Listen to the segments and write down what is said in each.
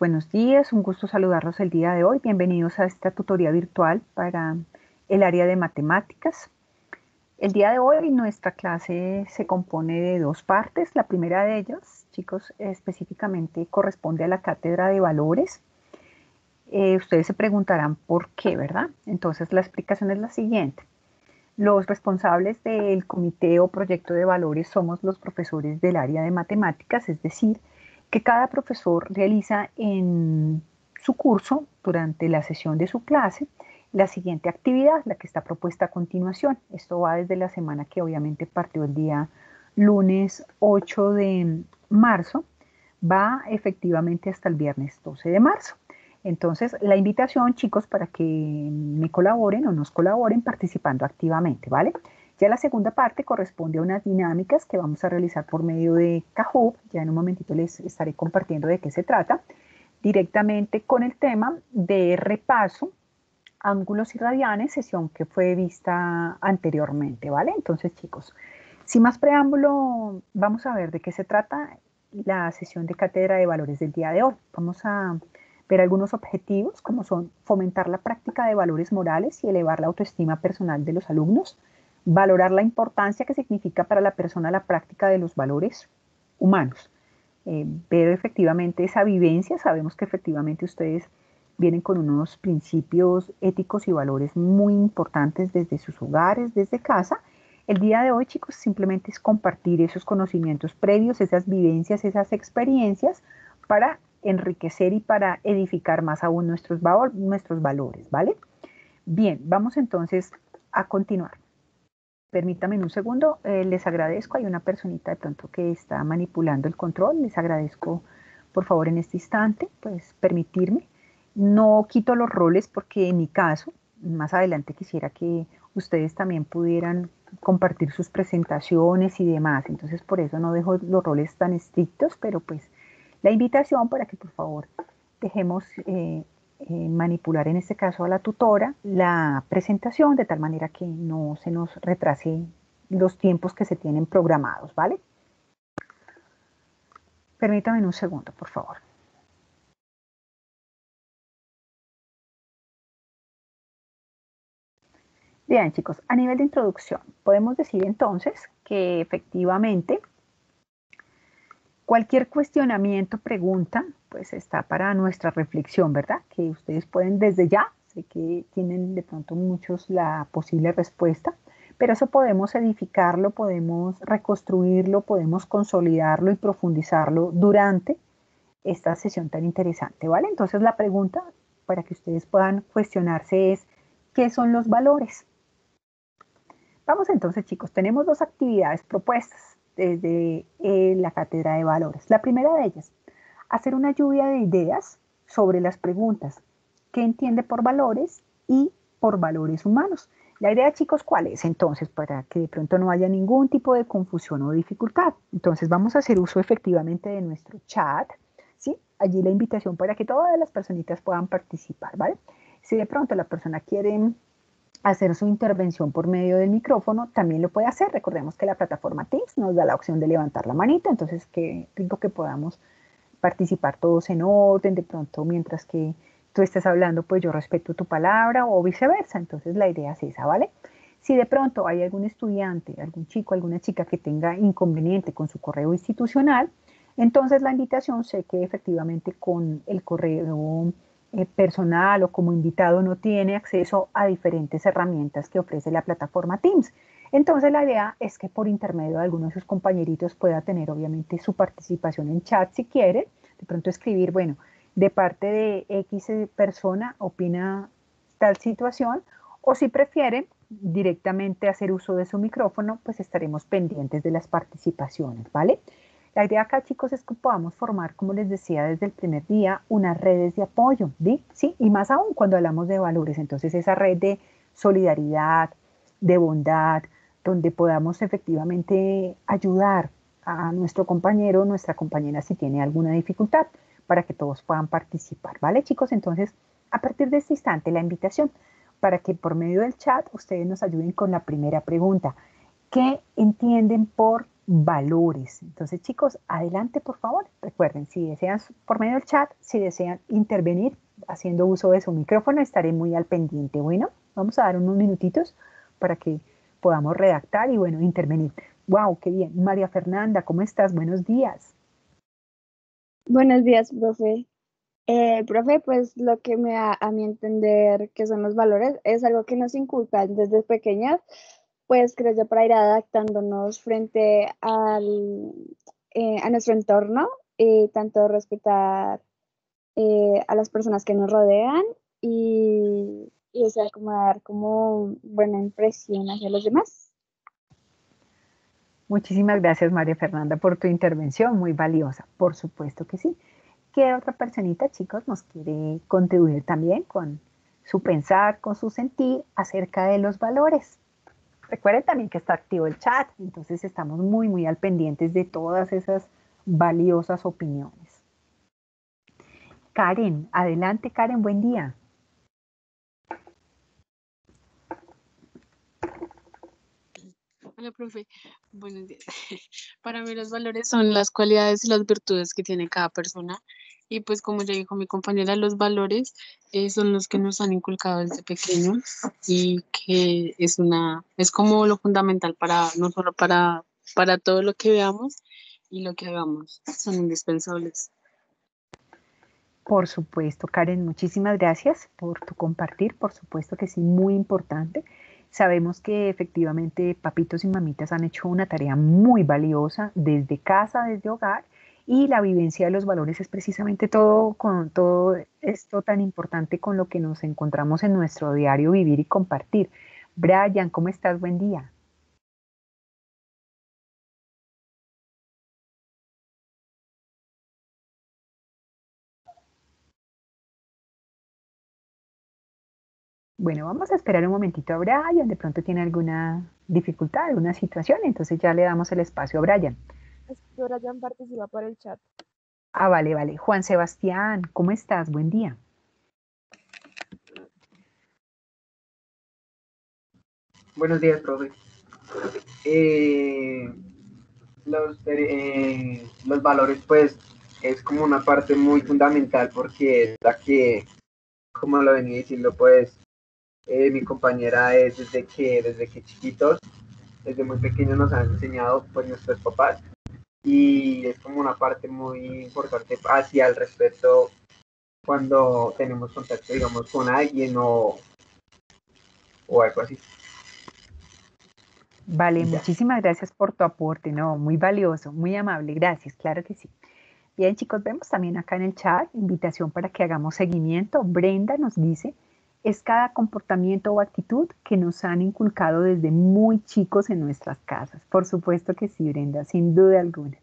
Buenos días, un gusto saludarlos el día de hoy. Bienvenidos a esta tutoría virtual para el área de matemáticas. El día de hoy nuestra clase se compone de dos partes. La primera de ellas, chicos, específicamente corresponde a la cátedra de valores. Eh, ustedes se preguntarán por qué, ¿verdad? Entonces la explicación es la siguiente. Los responsables del comité o proyecto de valores somos los profesores del área de matemáticas, es decir, que cada profesor realiza en su curso, durante la sesión de su clase, la siguiente actividad, la que está propuesta a continuación. Esto va desde la semana que obviamente partió el día lunes 8 de marzo, va efectivamente hasta el viernes 12 de marzo. Entonces, la invitación, chicos, para que me colaboren o nos colaboren participando activamente, ¿vale? Ya la segunda parte corresponde a unas dinámicas que vamos a realizar por medio de Kahoot. Ya en un momentito les estaré compartiendo de qué se trata. Directamente con el tema de repaso, ángulos y radianes, sesión que fue vista anteriormente, ¿vale? Entonces, chicos, sin más preámbulo, vamos a ver de qué se trata la sesión de cátedra de valores del día de hoy. Vamos a ver algunos objetivos, como son fomentar la práctica de valores morales y elevar la autoestima personal de los alumnos, valorar la importancia que significa para la persona la práctica de los valores humanos. Eh, ver efectivamente esa vivencia, sabemos que efectivamente ustedes vienen con unos principios éticos y valores muy importantes desde sus hogares, desde casa. El día de hoy, chicos, simplemente es compartir esos conocimientos previos, esas vivencias, esas experiencias para enriquecer y para edificar más aún nuestros, nuestros valores, ¿vale? Bien, vamos entonces a continuar. Permítanme un segundo, eh, les agradezco, hay una personita de pronto que está manipulando el control, les agradezco por favor en este instante, pues permitirme. No quito los roles porque en mi caso, más adelante quisiera que ustedes también pudieran compartir sus presentaciones y demás, entonces por eso no dejo los roles tan estrictos, pero pues la invitación para que por favor dejemos eh, eh, manipular en este caso a la tutora la presentación de tal manera que no se nos retrase los tiempos que se tienen programados, ¿vale? Permítame un segundo, por favor. Bien, chicos, a nivel de introducción, podemos decir entonces que efectivamente cualquier cuestionamiento, pregunta, pues está para nuestra reflexión, ¿verdad? Que ustedes pueden desde ya, sé que tienen de pronto muchos la posible respuesta, pero eso podemos edificarlo, podemos reconstruirlo, podemos consolidarlo y profundizarlo durante esta sesión tan interesante, ¿vale? Entonces la pregunta para que ustedes puedan cuestionarse es, ¿qué son los valores? Vamos entonces chicos, tenemos dos actividades propuestas desde eh, la cátedra de valores. La primera de ellas, hacer una lluvia de ideas sobre las preguntas ¿qué entiende por valores y por valores humanos? La idea, chicos, ¿cuál es? Entonces, para que de pronto no haya ningún tipo de confusión o dificultad. Entonces, vamos a hacer uso efectivamente de nuestro chat, ¿sí? Allí la invitación para que todas las personitas puedan participar, ¿vale? Si de pronto la persona quiere hacer su intervención por medio del micrófono, también lo puede hacer. Recordemos que la plataforma Teams nos da la opción de levantar la manita, entonces que rico que podamos participar todos en orden, de pronto mientras que tú estés hablando, pues yo respeto tu palabra o viceversa. Entonces la idea es esa, ¿vale? Si de pronto hay algún estudiante, algún chico, alguna chica que tenga inconveniente con su correo institucional, entonces la invitación sé que efectivamente con el correo eh, personal o como invitado no tiene acceso a diferentes herramientas que ofrece la plataforma Teams. Entonces la idea es que por intermedio de algunos de sus compañeritos pueda tener obviamente su participación en chat si quiere, de pronto escribir, bueno, de parte de X persona opina tal situación, o si prefiere directamente hacer uso de su micrófono, pues estaremos pendientes de las participaciones, ¿vale? La idea acá, chicos, es que podamos formar, como les decía desde el primer día, unas redes de apoyo, ¿sí? Y más aún cuando hablamos de valores, entonces esa red de solidaridad, de bondad, donde podamos efectivamente ayudar a nuestro compañero, nuestra compañera si tiene alguna dificultad, para que todos puedan participar, ¿vale chicos? Entonces, a partir de este instante, la invitación para que por medio del chat ustedes nos ayuden con la primera pregunta. ¿Qué entienden por valores. Entonces, chicos, adelante, por favor. Recuerden, si desean por medio del chat, si desean intervenir haciendo uso de su micrófono, estaré muy al pendiente. Bueno, vamos a dar unos minutitos para que podamos redactar y, bueno, intervenir. ¡Wow! ¡Qué bien! María Fernanda, ¿cómo estás? Buenos días. Buenos días, profe. Eh, profe, pues lo que me da a mi entender que son los valores es algo que nos inculcan desde pequeñas, pues creo yo para ir adaptándonos frente al, eh, a nuestro entorno, y tanto respetar eh, a las personas que nos rodean y, y o sea, como dar como buena impresión hacia los demás. Muchísimas gracias María Fernanda por tu intervención, muy valiosa, por supuesto que sí. ¿Qué otra personita, chicos, nos quiere contribuir también con su pensar, con su sentir acerca de los valores? Recuerden también que está activo el chat, entonces estamos muy, muy al pendientes de todas esas valiosas opiniones. Karen, adelante Karen, buen día. Hola, profe. Buenos días. Para mí los valores son las cualidades y las virtudes que tiene cada persona. Y pues como ya dijo mi compañera, los valores eh, son los que nos han inculcado desde pequeños y que es una, es como lo fundamental para, no solo para, para todo lo que veamos y lo que hagamos, son indispensables. Por supuesto, Karen, muchísimas gracias por tu compartir, por supuesto que sí, muy importante. Sabemos que efectivamente papitos y mamitas han hecho una tarea muy valiosa desde casa, desde hogar, y la vivencia de los valores es precisamente todo con todo esto tan importante con lo que nos encontramos en nuestro diario vivir y compartir. Brian, ¿cómo estás? Buen día. Bueno, vamos a esperar un momentito a Brian, de pronto tiene alguna dificultad, alguna situación, entonces ya le damos el espacio a Brian. Es que Brian participa por el chat. Ah, vale, vale. Juan Sebastián, ¿cómo estás? Buen día. Buenos días, profe. Eh, los, eh, los valores, pues, es como una parte muy fundamental porque es la que, como lo venía diciendo, pues, eh, mi compañera es desde que, desde que chiquitos, desde muy pequeños nos han enseñado pues nuestros papás y es como una parte muy importante hacia el respeto cuando tenemos contacto, digamos, con alguien o, o algo así. Vale, muchísimas gracias por tu aporte, no, muy valioso, muy amable, gracias, claro que sí. Bien, chicos, vemos también acá en el chat invitación para que hagamos seguimiento. Brenda nos dice, es cada comportamiento o actitud que nos han inculcado desde muy chicos en nuestras casas. Por supuesto que sí, Brenda, sin duda alguna.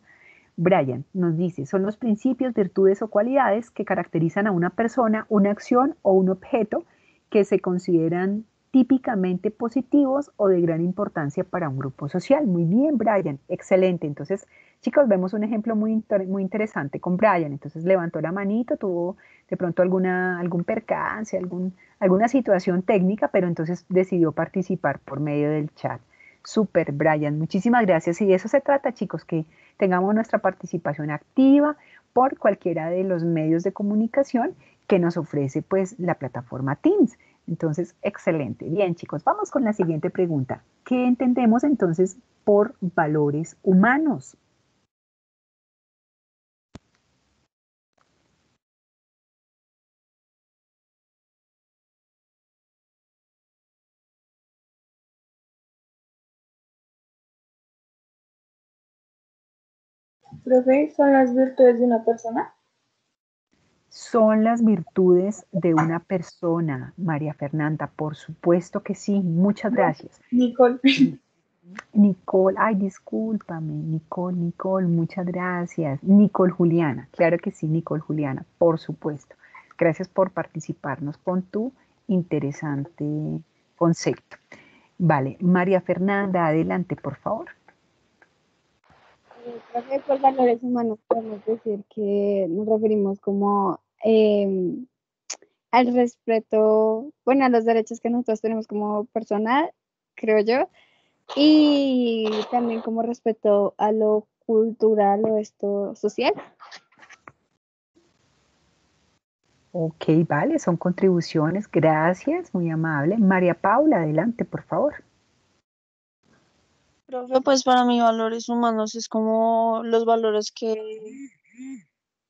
Brian nos dice, son los principios, virtudes o cualidades que caracterizan a una persona, una acción o un objeto que se consideran típicamente positivos o de gran importancia para un grupo social. Muy bien, Brian, excelente. Entonces, chicos, vemos un ejemplo muy, muy interesante con Brian. Entonces, levantó la manito, tuvo de pronto alguna, algún percance, algún, alguna situación técnica, pero entonces decidió participar por medio del chat. Super, Brian, muchísimas gracias. Y de eso se trata, chicos, que tengamos nuestra participación activa por cualquiera de los medios de comunicación que nos ofrece pues la plataforma Teams. Entonces, excelente. Bien, chicos, vamos con la siguiente pregunta. ¿Qué entendemos entonces por valores humanos? Profe, ¿son las virtudes de una persona? son las virtudes de una persona, María Fernanda? Por supuesto que sí, muchas gracias. Nicole. Nicole, ay, discúlpame, Nicole, Nicole, muchas gracias. Nicole Juliana, claro que sí, Nicole Juliana, por supuesto. Gracias por participarnos con tu interesante concepto. Vale, María Fernanda, adelante, por favor. Profe, por valores humanos podemos decir que nos referimos como em, al respeto, bueno, a los derechos que nosotros tenemos como persona, creo yo, y también como respeto a lo cultural o esto social. Ok, vale, son contribuciones. Gracias, muy amable. María Paula, adelante, por favor. Profe, pues para mí valores humanos es como los valores que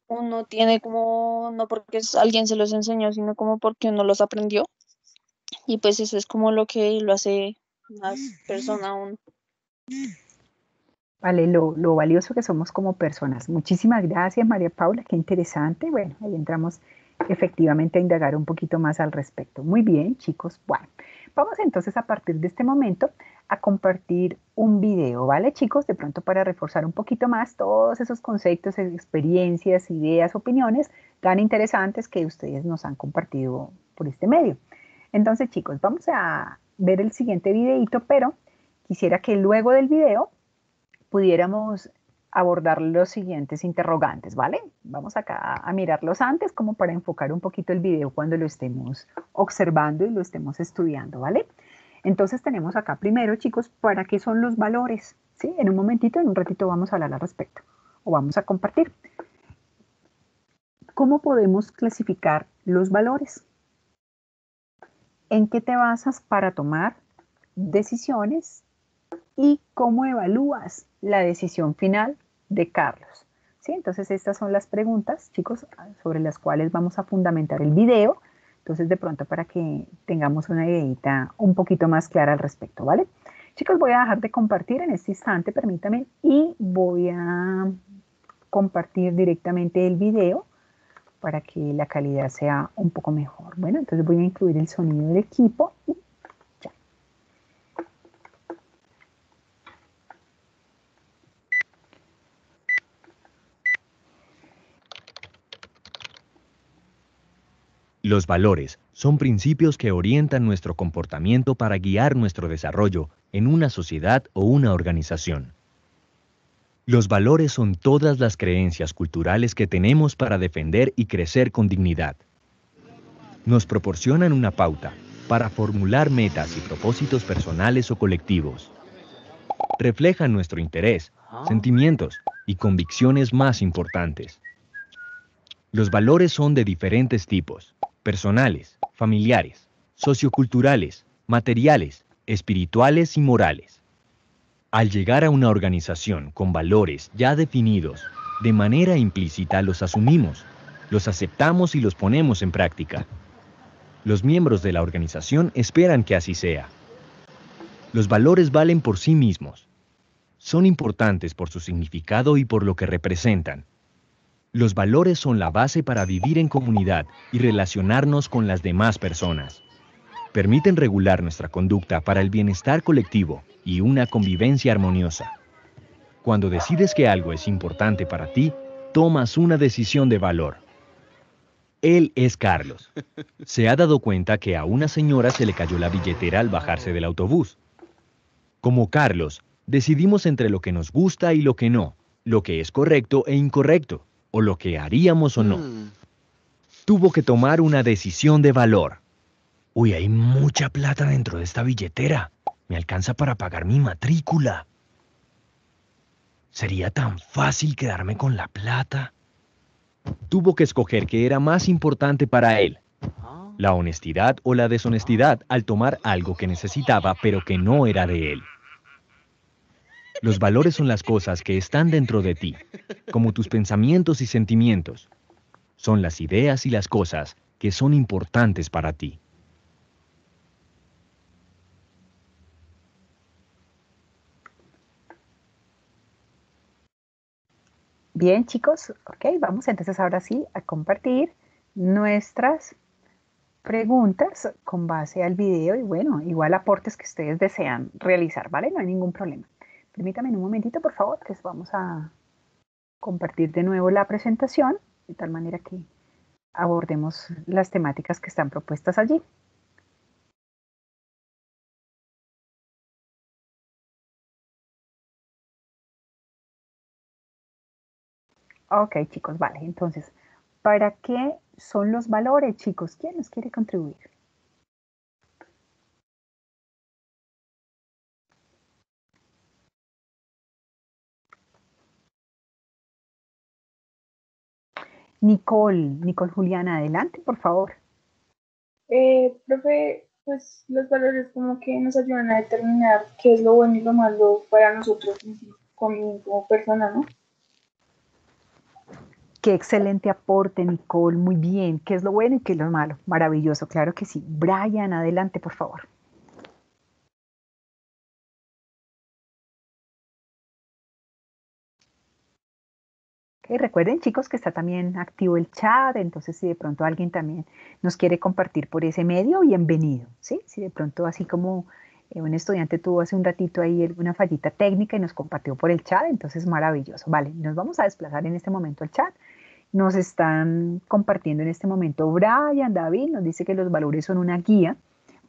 uno tiene como, no porque alguien se los enseñó, sino como porque uno los aprendió. Y pues eso es como lo que lo hace más persona aún. Vale, lo, lo, valioso que somos como personas. Muchísimas gracias, María Paula, qué interesante. Bueno, ahí entramos efectivamente a indagar un poquito más al respecto. Muy bien, chicos. Bueno, vamos entonces a partir de este momento a compartir un video, ¿vale, chicos? De pronto para reforzar un poquito más todos esos conceptos, experiencias, ideas, opiniones tan interesantes que ustedes nos han compartido por este medio. Entonces, chicos, vamos a ver el siguiente videito, pero quisiera que luego del video pudiéramos abordar los siguientes interrogantes, ¿vale? Vamos acá a mirarlos antes como para enfocar un poquito el video cuando lo estemos observando y lo estemos estudiando, ¿vale? Entonces tenemos acá primero, chicos, ¿para qué son los valores? ¿Sí? En un momentito, en un ratito vamos a hablar al respecto o vamos a compartir. ¿Cómo podemos clasificar los valores? ¿En qué te basas para tomar decisiones? ¿Y cómo evalúas la decisión final de Carlos? ¿Sí? Entonces estas son las preguntas, chicos, sobre las cuales vamos a fundamentar el video entonces, de pronto para que tengamos una idea un poquito más clara al respecto, ¿vale? Chicos, voy a dejar de compartir en este instante, permítame, y voy a compartir directamente el video para que la calidad sea un poco mejor. Bueno, entonces voy a incluir el sonido del equipo y Los valores son principios que orientan nuestro comportamiento para guiar nuestro desarrollo en una sociedad o una organización. Los valores son todas las creencias culturales que tenemos para defender y crecer con dignidad. Nos proporcionan una pauta para formular metas y propósitos personales o colectivos. Reflejan nuestro interés, sentimientos y convicciones más importantes. Los valores son de diferentes tipos, personales, familiares, socioculturales, materiales, espirituales y morales. Al llegar a una organización con valores ya definidos, de manera implícita los asumimos, los aceptamos y los ponemos en práctica. Los miembros de la organización esperan que así sea. Los valores valen por sí mismos. Son importantes por su significado y por lo que representan. Los valores son la base para vivir en comunidad y relacionarnos con las demás personas. Permiten regular nuestra conducta para el bienestar colectivo y una convivencia armoniosa. Cuando decides que algo es importante para ti, tomas una decisión de valor. Él es Carlos. Se ha dado cuenta que a una señora se le cayó la billetera al bajarse del autobús. Como Carlos, decidimos entre lo que nos gusta y lo que no, lo que es correcto e incorrecto o lo que haríamos o no. Hmm. Tuvo que tomar una decisión de valor. Uy, hay mucha plata dentro de esta billetera. Me alcanza para pagar mi matrícula. ¿Sería tan fácil quedarme con la plata? Tuvo que escoger qué era más importante para él, la honestidad o la deshonestidad al tomar algo que necesitaba pero que no era de él. Los valores son las cosas que están dentro de ti, como tus pensamientos y sentimientos. Son las ideas y las cosas que son importantes para ti. Bien, chicos, ok, vamos entonces ahora sí a compartir nuestras preguntas con base al video y bueno, igual aportes que ustedes desean realizar, ¿vale? No hay ningún problema. Permítame un momentito, por favor, que vamos a compartir de nuevo la presentación, de tal manera que abordemos las temáticas que están propuestas allí. Ok, chicos, vale. Entonces, ¿para qué son los valores, chicos? ¿Quién nos quiere contribuir? Nicole, Nicole Juliana, adelante, por favor. Eh, profe, pues los valores como que nos ayudan a determinar qué es lo bueno y lo malo para nosotros como persona, ¿no? Qué excelente aporte, Nicole. Muy bien. ¿Qué es lo bueno y qué es lo malo? Maravilloso, claro que sí. Brian, adelante, por favor. Recuerden chicos que está también activo el chat, entonces si de pronto alguien también nos quiere compartir por ese medio, bienvenido, ¿sí? Si de pronto así como eh, un estudiante tuvo hace un ratito ahí alguna fallita técnica y nos compartió por el chat, entonces maravilloso. Vale, nos vamos a desplazar en este momento al chat. Nos están compartiendo en este momento Brian, David, nos dice que los valores son una guía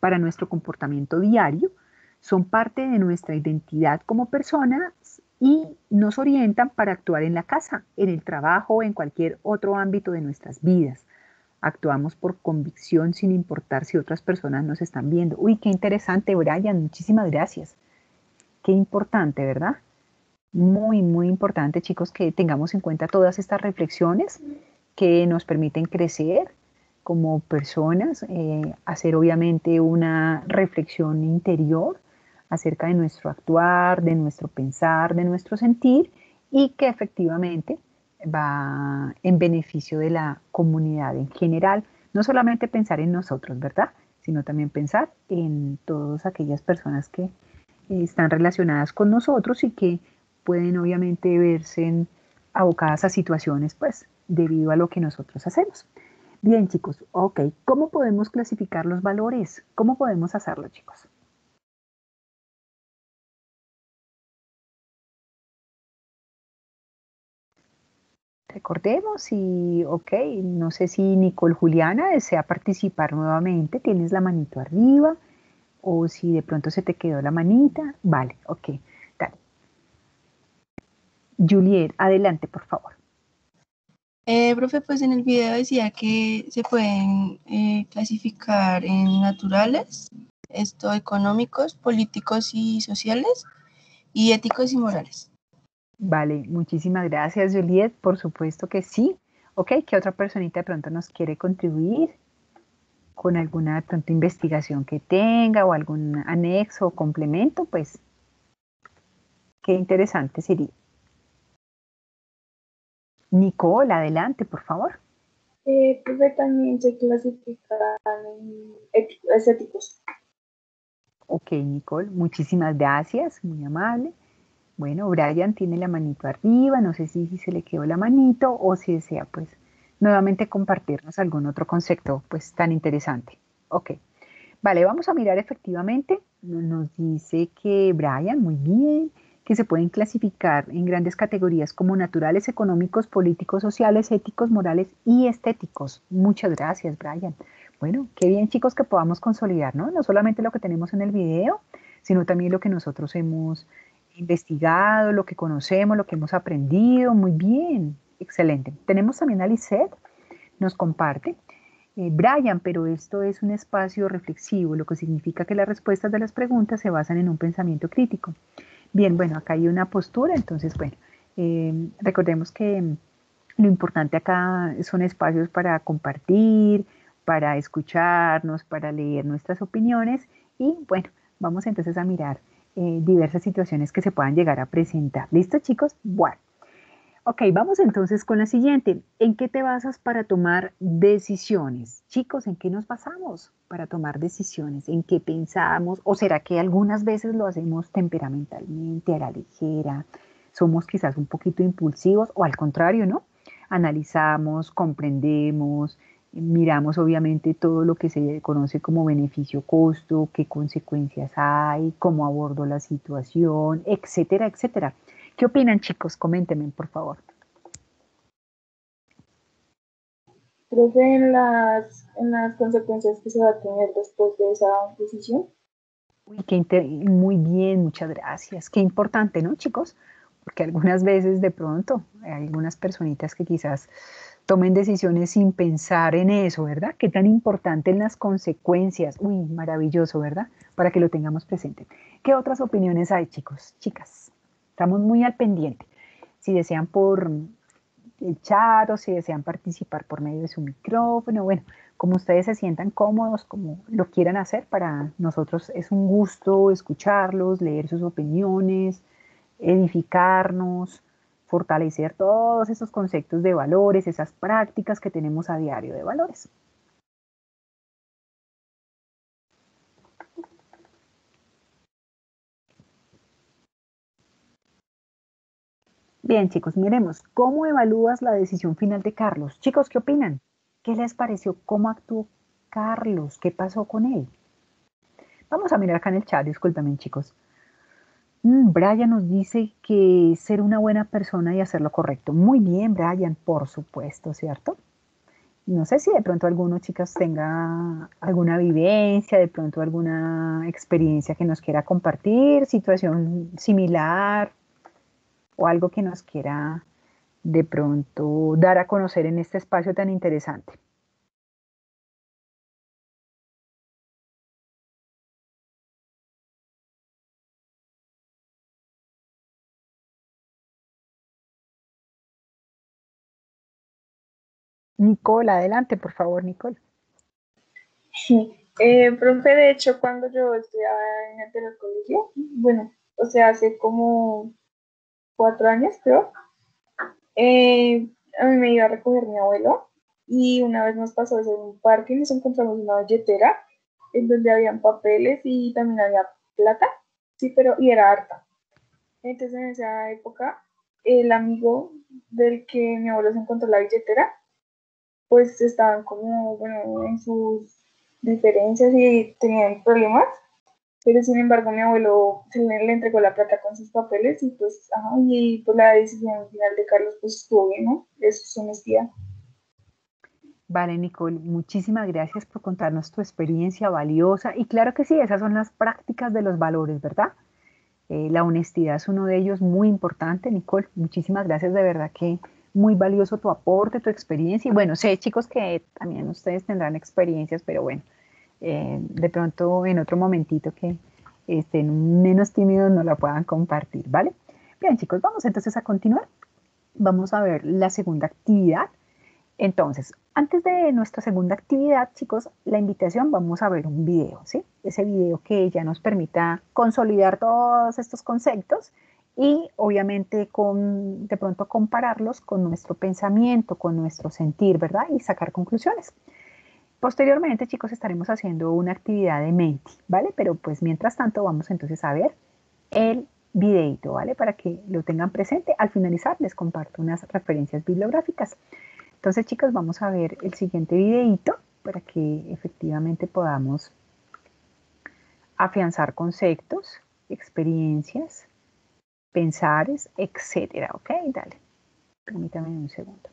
para nuestro comportamiento diario, son parte de nuestra identidad como personas y nos orientan para actuar en la casa, en el trabajo en cualquier otro ámbito de nuestras vidas. Actuamos por convicción sin importar si otras personas nos están viendo. Uy, qué interesante, Brian, muchísimas gracias. Qué importante, ¿verdad? Muy, muy importante, chicos, que tengamos en cuenta todas estas reflexiones que nos permiten crecer como personas, eh, hacer obviamente una reflexión interior acerca de nuestro actuar, de nuestro pensar, de nuestro sentir y que efectivamente va en beneficio de la comunidad en general. No solamente pensar en nosotros, ¿verdad? Sino también pensar en todas aquellas personas que están relacionadas con nosotros y que pueden obviamente verse abocadas a situaciones, pues, debido a lo que nosotros hacemos. Bien, chicos, ok, ¿cómo podemos clasificar los valores? ¿Cómo podemos hacerlo, chicos? Recordemos y, ok, no sé si Nicole Juliana desea participar nuevamente, tienes la manito arriba o si de pronto se te quedó la manita, vale, ok, dale. Juliet, adelante, por favor. Eh, profe, pues en el video decía que se pueden eh, clasificar en naturales, esto económicos, políticos y sociales, y éticos y morales. Vale, muchísimas gracias, Juliet. Por supuesto que sí. Ok, ¿qué otra personita de pronto nos quiere contribuir con alguna pronto investigación que tenga o algún anexo o complemento? Pues, qué interesante sería. Nicole, adelante, por favor. Eh, pues también se clasifican en éticos. Ok, Nicole, muchísimas gracias, muy amable. Bueno, Brian tiene la manito arriba, no sé si, se le quedó la manito o si desea pues nuevamente compartirnos algún otro concepto pues tan interesante. Ok, vale, vamos a mirar efectivamente, nos dice que Brian, muy bien, que se pueden clasificar en grandes categorías como naturales, económicos, políticos, sociales, éticos, morales y estéticos. Muchas gracias, Brian. Bueno, qué bien chicos que podamos consolidar, ¿no? No solamente lo que tenemos en el video, sino también lo que nosotros hemos investigado, lo que conocemos, lo que hemos aprendido. Muy bien, excelente. Tenemos también a Lisette, nos comparte. Eh, Brian, pero esto es un espacio reflexivo, lo que significa que las respuestas de las preguntas se basan en un pensamiento crítico. Bien, bueno, acá hay una postura, entonces, bueno, eh, recordemos que lo importante acá son espacios para compartir, para escucharnos, para leer nuestras opiniones y, bueno, vamos entonces a mirar eh, diversas situaciones que se puedan llegar a presentar. ¿Listo, chicos? Bueno. Ok, vamos entonces con la siguiente. ¿En qué te basas para tomar decisiones? Chicos, ¿en qué nos basamos para tomar decisiones? ¿En qué pensamos? ¿O será que algunas veces lo hacemos temperamentalmente, a la ligera? ¿Somos quizás un poquito impulsivos o al contrario, no? Analizamos, comprendemos, miramos obviamente todo lo que se conoce como beneficio-costo, qué consecuencias hay, cómo abordo la situación, etcétera, etcétera. ¿Qué opinan chicos? Coméntenme, por favor. Creo que en las, en las consecuencias que se va a tener después de esa decisión. Uy, qué muy bien, muchas gracias. Qué importante, ¿no, chicos? Porque algunas veces de pronto hay algunas personitas que quizás tomen decisiones sin pensar en eso, ¿verdad? Qué tan importante en las consecuencias. Uy, maravilloso, ¿verdad? Para que lo tengamos presente. ¿Qué otras opiniones hay, chicos? Chicas, estamos muy al pendiente. Si desean por el chat o si desean participar por medio de su micrófono. Bueno, como ustedes se sientan cómodos, como lo quieran hacer, para nosotros es un gusto escucharlos, leer sus opiniones, edificarnos, fortalecer todos esos conceptos de valores, esas prácticas que tenemos a diario de valores. Bien, chicos, miremos, ¿cómo evalúas la decisión final de Carlos? Chicos, ¿qué opinan? ¿Qué les pareció? ¿Cómo actuó Carlos? ¿Qué pasó con él? Vamos a mirar acá en el chat, discúlpenme, chicos. Mm, Brian nos dice que ser una buena persona y hacer lo correcto. Muy bien, Brian, por supuesto, ¿cierto? No sé si de pronto alguno, chicas, tenga alguna vivencia, de pronto alguna experiencia que nos quiera compartir, situación similar o algo que nos quiera de pronto dar a conocer en este espacio tan interesante. Nicole, adelante, por favor, Nicole. Sí, eh, de hecho, cuando yo estudiaba en el colegio, bueno, o sea, hace como cuatro años, creo, eh, a mí me iba a recoger mi abuelo y una vez nos pasó eso en un parque y nos encontramos una billetera en donde habían papeles y también había plata, sí, pero y era harta. Entonces en esa época el amigo del que mi abuelo se encontró la billetera, pues estaban como, bueno, en sus diferencias y tenían problemas pero sin embargo mi abuelo se le, entregó la plata con sus papeles y pues, ajá, y pues la decisión final de Carlos pues estuvo bien, ¿no? Eso es honestidad. Vale, Nicole, muchísimas gracias por contarnos tu experiencia valiosa. Y claro que sí, esas son las prácticas de los valores, ¿verdad? Eh, la honestidad es uno de ellos muy importante, Nicole. Muchísimas gracias, de verdad que muy valioso tu aporte, tu experiencia. Y bueno, sé, chicos, que también ustedes tendrán experiencias, pero bueno, eh, de pronto en otro momentito que estén menos tímidos no la puedan compartir, ¿vale? Bien chicos, vamos entonces a continuar. Vamos a ver la segunda actividad. Entonces, antes de nuestra segunda actividad, chicos, la invitación, vamos a ver un video, ¿sí? Ese video que ya nos permita consolidar todos estos conceptos y obviamente con, de pronto compararlos con nuestro pensamiento, con nuestro sentir, ¿verdad? Y sacar conclusiones. Posteriormente, chicos, estaremos haciendo una actividad de Menti, ¿vale? Pero pues mientras tanto vamos entonces a ver el videito, ¿vale? Para que lo tengan presente. Al finalizar les comparto unas referencias bibliográficas. Entonces, chicos, vamos a ver el siguiente videito para que efectivamente podamos afianzar conceptos, experiencias, pensares, etcétera, ¿ok? Dale, permítame un segundo.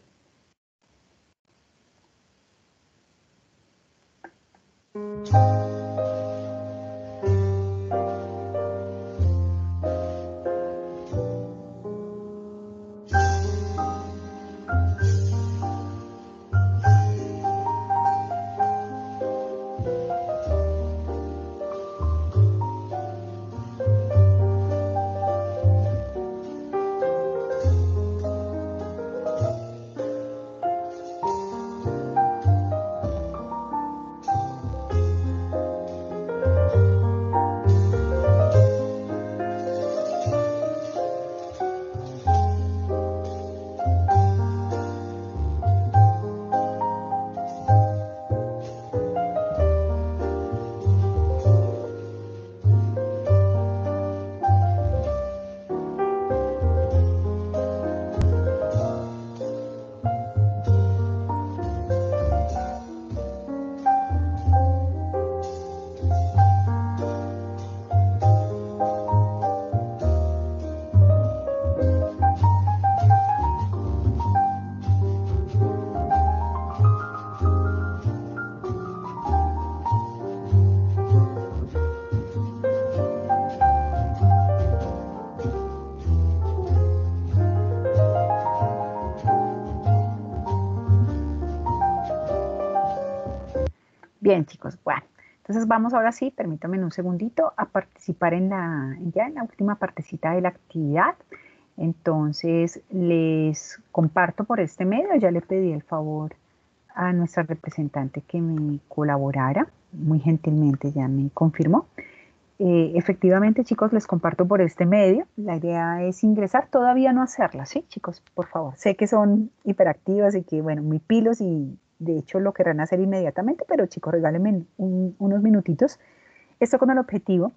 Bien, chicos, bueno, entonces vamos ahora sí, permítanme un segundito, a participar en la, ya en la última partecita de la actividad. Entonces, les comparto por este medio, ya le pedí el favor a nuestra representante que me colaborara, muy gentilmente ya me confirmó. Eh, efectivamente, chicos, les comparto por este medio. La idea es ingresar, todavía no hacerla, ¿sí, chicos? Por favor. Sé que son hiperactivas y que, bueno, muy pilos y de hecho lo querrán hacer inmediatamente, pero chicos, regálenme unos minutitos. Esto con el objetivo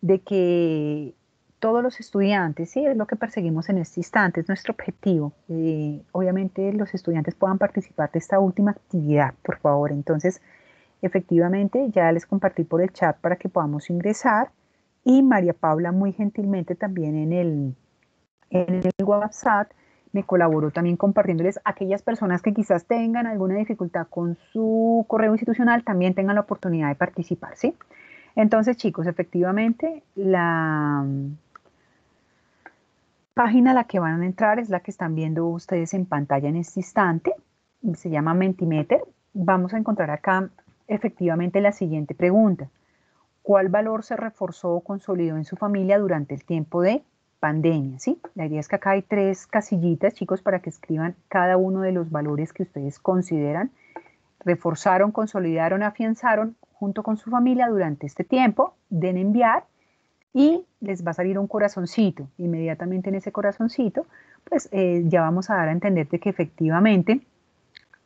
de que todos los estudiantes, sí, es lo que perseguimos en este instante, es nuestro objetivo. Eh, obviamente los estudiantes puedan participar de esta última actividad, por favor. Entonces, efectivamente, ya les compartí por el chat para que podamos ingresar y María Paula muy gentilmente también en el, en el WhatsApp me colaboró también compartiéndoles aquellas personas que quizás tengan alguna dificultad con su correo institucional, también tengan la oportunidad de participar, ¿sí? Entonces, chicos, efectivamente, la, página a la que van a entrar es la que están viendo ustedes en pantalla en este instante. Se llama Mentimeter. Vamos a encontrar acá efectivamente la siguiente pregunta. ¿Cuál valor se reforzó o consolidó en su familia durante el tiempo de pandemia? ¿sí? La idea es que acá hay tres casillitas, chicos, para que escriban cada uno de los valores que ustedes consideran reforzaron, consolidaron, afianzaron junto con su familia durante este tiempo. Den enviar y les va a salir un corazoncito. Inmediatamente en ese corazoncito, pues eh, ya vamos a dar a entender de que efectivamente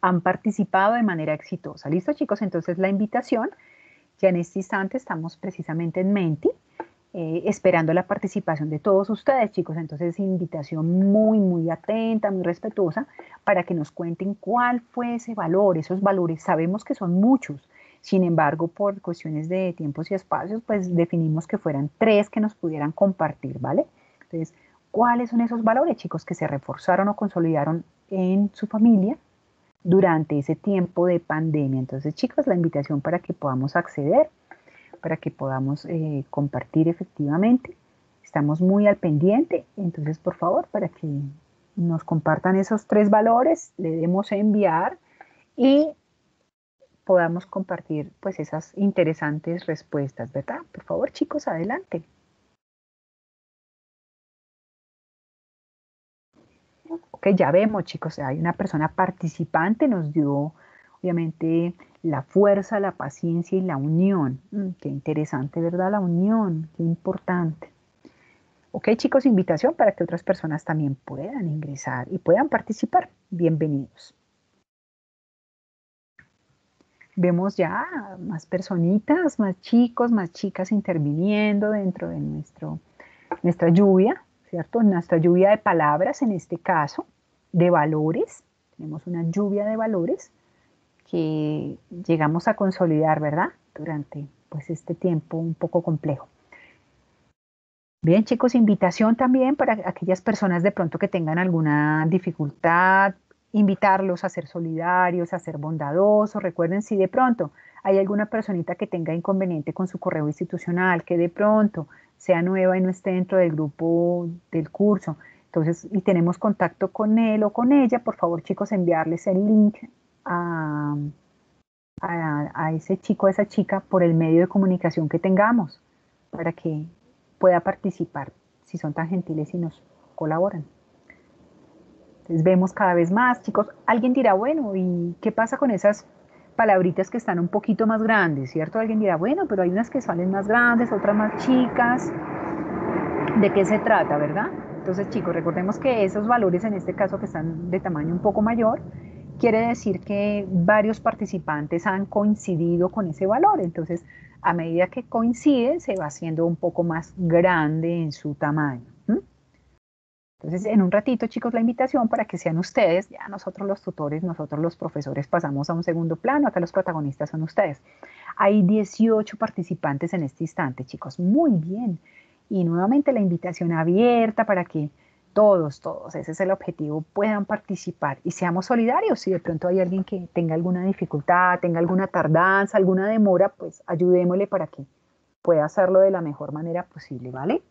han participado de manera exitosa. ¿Listo, chicos? Entonces la invitación, ya en este instante estamos precisamente en Menti, eh, esperando la participación de todos ustedes, chicos. Entonces, invitación muy, muy atenta, muy respetuosa, para que nos cuenten cuál fue ese valor, esos valores. Sabemos que son muchos, sin embargo, por cuestiones de tiempos y espacios, pues definimos que fueran tres que nos pudieran compartir, ¿vale? Entonces, ¿cuáles son esos valores, chicos, que se reforzaron o consolidaron en su familia durante ese tiempo de pandemia? Entonces, chicos, la invitación para que podamos acceder, para que podamos eh, compartir efectivamente. Estamos muy al pendiente, entonces, por favor, para que nos compartan esos tres valores, le demos a enviar y podamos compartir pues esas interesantes respuestas, ¿verdad? Por favor, chicos, adelante. Ok, ya vemos, chicos, hay una persona participante, nos dio obviamente la fuerza, la paciencia y la unión. Mm, qué interesante, ¿verdad? La unión, qué importante. Ok, chicos, invitación para que otras personas también puedan ingresar y puedan participar. Bienvenidos vemos ya más personitas, más chicos, más chicas interviniendo dentro de nuestro, nuestra lluvia, ¿cierto? Nuestra lluvia de palabras, en este caso, de valores. Tenemos una lluvia de valores que llegamos a consolidar, ¿verdad? Durante pues, este tiempo un poco complejo. Bien, chicos, invitación también para aquellas personas de pronto que tengan alguna dificultad invitarlos a ser solidarios, a ser bondadosos. Recuerden si de pronto hay alguna personita que tenga inconveniente con su correo institucional, que de pronto sea nueva y no esté dentro del grupo del curso, entonces y tenemos contacto con él o con ella, por favor chicos enviarles el link a, a ese chico o esa chica por el medio de comunicación que tengamos para que pueda participar, si son tan gentiles y nos colaboran vemos cada vez más, chicos. Alguien dirá, bueno, ¿y qué pasa con esas palabritas que están un poquito más grandes, ¿cierto? Alguien dirá, bueno, pero hay unas que salen más grandes, otras más chicas. ¿De qué se trata, verdad? Entonces, chicos, recordemos que esos valores, en este caso que están de tamaño un poco mayor, quiere decir que varios participantes han coincidido con ese valor. Entonces, a medida que coinciden, se va haciendo un poco más grande en su tamaño. Entonces, en un ratito, chicos, la invitación para que sean ustedes, ya nosotros los tutores, nosotros los profesores pasamos a un segundo plano, acá los protagonistas son ustedes. Hay 18 participantes en este instante, chicos, muy bien. Y nuevamente la invitación abierta para que todos, todos, ese es el objetivo, puedan participar y seamos solidarios. Si de pronto hay alguien que tenga alguna dificultad, tenga alguna tardanza, alguna demora, pues ayudémosle para que pueda hacerlo de la mejor manera posible, ¿vale?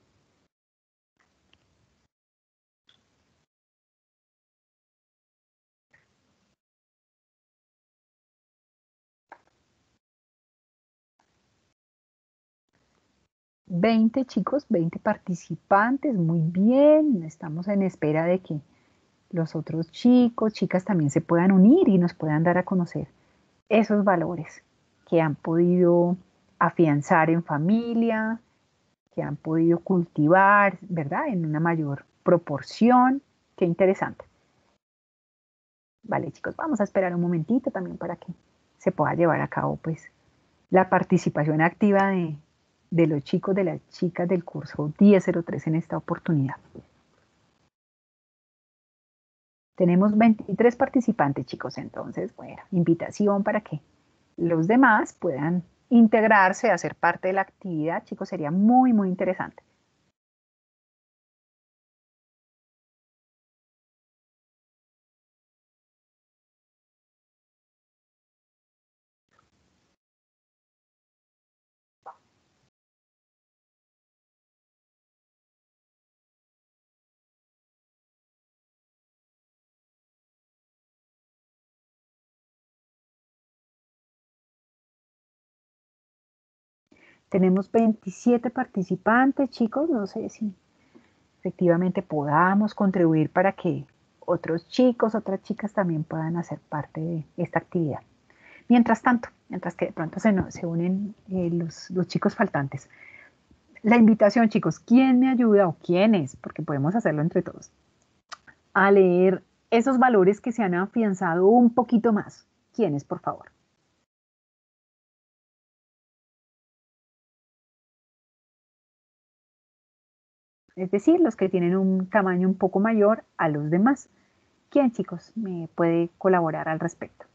20 chicos, 20 participantes, muy bien. Estamos en espera de que los otros chicos, chicas también se puedan unir y nos puedan dar a conocer esos valores que han podido afianzar en familia, que han podido cultivar, ¿verdad? En una mayor proporción. Qué interesante. Vale, chicos, vamos a esperar un momentito también para que se pueda llevar a cabo, pues, la participación activa de, de los chicos, de las chicas del curso 1003 en esta oportunidad. Tenemos 23 participantes, chicos, entonces, bueno, invitación para que los demás puedan integrarse, hacer parte de la actividad, chicos, sería muy, muy interesante. Tenemos 27 participantes, chicos. No sé si efectivamente podamos contribuir para que otros chicos, otras chicas también puedan hacer parte de esta actividad. Mientras tanto, mientras que de pronto se, unen eh, los, los chicos faltantes, la invitación, chicos, ¿quién me ayuda o quiénes? Porque podemos hacerlo entre todos. A leer esos valores que se han afianzado un poquito más. ¿Quiénes, por favor? Es decir, los que tienen un tamaño un poco mayor a los demás. ¿Quién, chicos, me puede colaborar al respecto?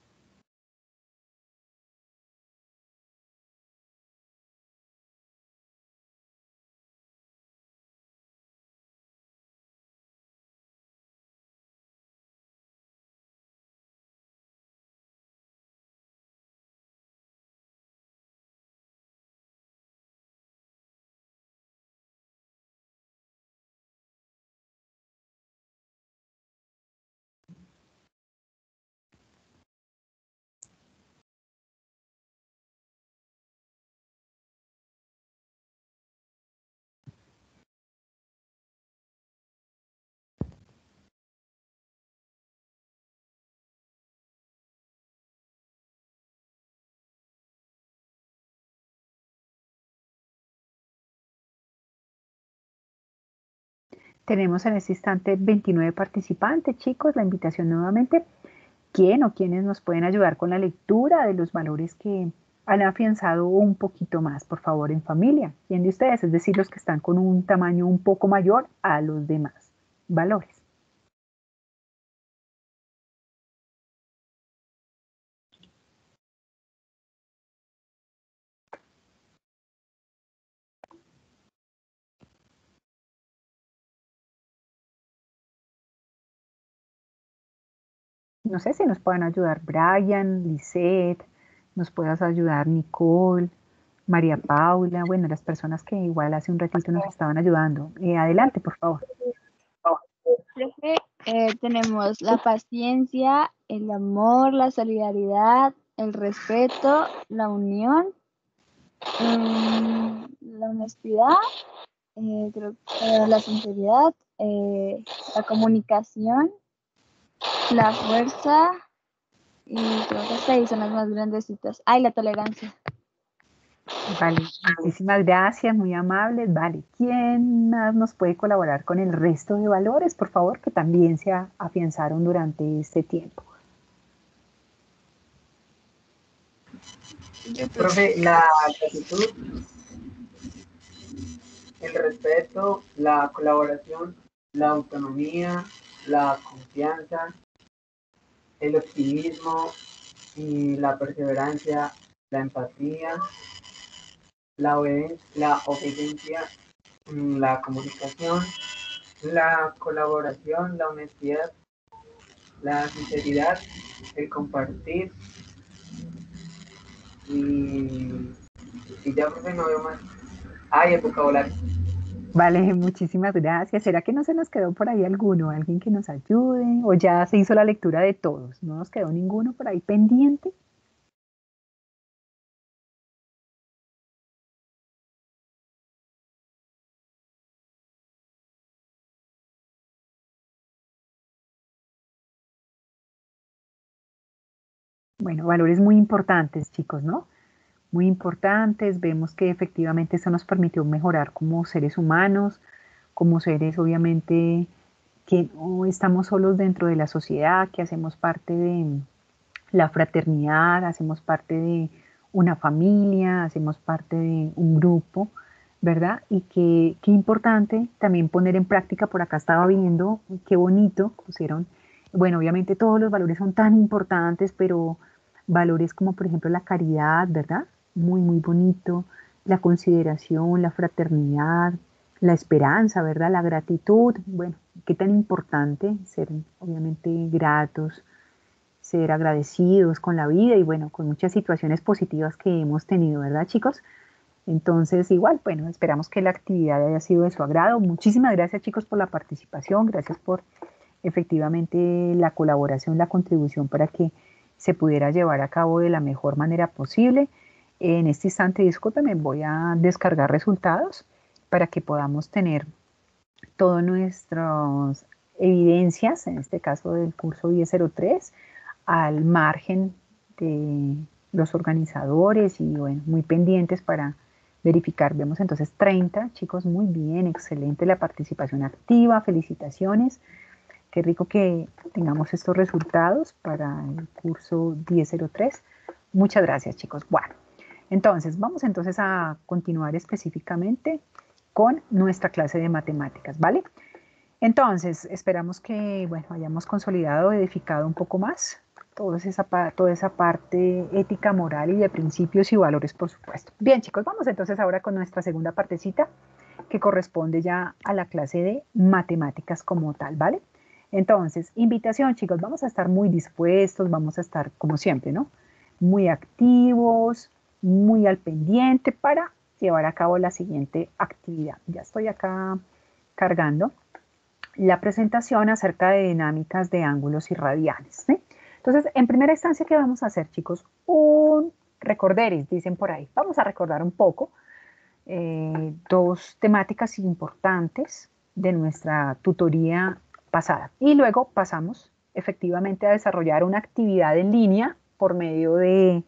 Tenemos en este instante 29 participantes, chicos. La invitación nuevamente. ¿Quién o quiénes nos pueden ayudar con la lectura de los valores que han afianzado un poquito más, por favor, en familia? ¿Quién de ustedes? Es decir, los que están con un tamaño un poco mayor a los demás valores. No sé si nos pueden ayudar Brian, Lisette, nos puedas ayudar Nicole, María Paula, bueno, las personas que igual hace un ratito nos estaban ayudando. Eh, adelante, por favor. Eh, tenemos la paciencia, el amor, la solidaridad, el respeto, la unión, mm, la honestidad, eh, la sinceridad, la comunicación, la fuerza y creo que seis son las más grandecitas. Ay, la tolerancia. Vale, muchísimas gracias, muy amables. Vale, ¿quién más nos puede colaborar con el resto de valores, por favor, que también se afianzaron durante este tiempo? Profe, la gratitud, el respeto, la colaboración, la autonomía, la confianza, el optimismo y la perseverancia, la empatía, la, obediencia, mm, la comunicación, la colaboración, la honestidad, la sinceridad, el compartir y, y ya pues no veo más. Ay, el vocabulario. Vale, muchísimas gracias. ¿Será que no se nos quedó por ahí alguno, alguien que nos ayude? ¿O ya se hizo la lectura de todos? ¿No nos quedó ninguno por ahí pendiente? Bueno, valores muy importantes, chicos, ¿no? Muy importantes. Vemos que efectivamente esto nos permitió mejorar como seres humanos, como seres obviamente que no estamos solos dentro de la sociedad, que hacemos parte de la fraternidad, hacemos parte de una familia, hacemos parte de un grupo, ¿verdad? Y que qué importante también poner en práctica, por acá estaba viendo, qué bonito pusieron, bueno, obviamente todos los valores son tan importantes, pero valores como por ejemplo la caridad, ¿verdad? Muy, muy bonito, la consideración, la fraternidad, la esperanza, ¿verdad? La gratitud, bueno, qué tan importante ser obviamente gratos, ser agradecidos con la vida y bueno, con muchas situaciones positivas que hemos tenido, ¿verdad chicos? Entonces, igual, bueno, esperamos que la actividad haya sido de su agrado. Muchísimas gracias chicos por la participación, gracias por efectivamente la colaboración, la contribución para que se pudiera llevar a cabo de la mejor manera posible. En este instante disco también voy a descargar resultados para que podamos tener todas nuestras evidencias, en este caso del curso 1003, al margen de los organizadores y bueno, muy pendientes para verificar. Vemos entonces 30, chicos, muy bien, excelente la participación activa, felicitaciones. Qué rico que tengamos estos resultados para el curso 1003. Muchas gracias, chicos. Bueno, entonces vamos entonces a continuar específicamente con nuestra clase de matemáticas, ¿vale? Entonces, esperamos que, bueno, hayamos consolidado, edificado un poco más toda esa, toda esa parte ética, moral y de principios y valores, por supuesto. Bien, chicos, vamos entonces ahora con nuestra segunda partecita que corresponde ya a la clase de matemáticas como tal, ¿vale? Entonces, invitación, chicos, vamos a estar muy dispuestos, vamos a estar como siempre, ¿no? Muy activos, muy al pendiente para llevar a cabo la siguiente actividad. Ya estoy acá cargando la presentación acerca de dinámicas de ángulos y radianes. ¿sí? Entonces, en primera instancia, ¿qué vamos a hacer, chicos? Un recorderis, dicen por ahí. Vamos a recordar un poco eh, dos temáticas importantes de nuestra tutoría pasada. Y luego pasamos efectivamente a desarrollar una actividad en línea por medio de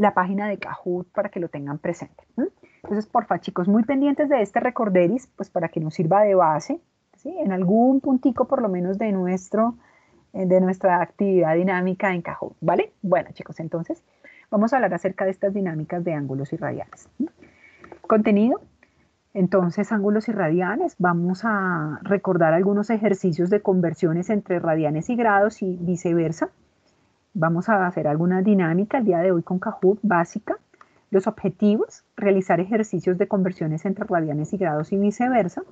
la página de Kahoot para que lo tengan presente. Entonces, porfa, chicos, muy pendientes de este recorderis, pues para que nos sirva de base, ¿sí? en algún puntico por lo menos de nuestro eh, de nuestra actividad dinámica en Kahoot, ¿vale? Bueno, chicos, entonces vamos a hablar acerca de estas dinámicas de ángulos y radianes. Contenido. Entonces, ángulos y radianes, vamos a recordar algunos ejercicios de conversiones entre radianes y grados y viceversa. Vamos a hacer alguna dinámica el día de hoy con Kahoot básica. Los objetivos, realizar ejercicios de conversiones entre radianes y grados y viceversa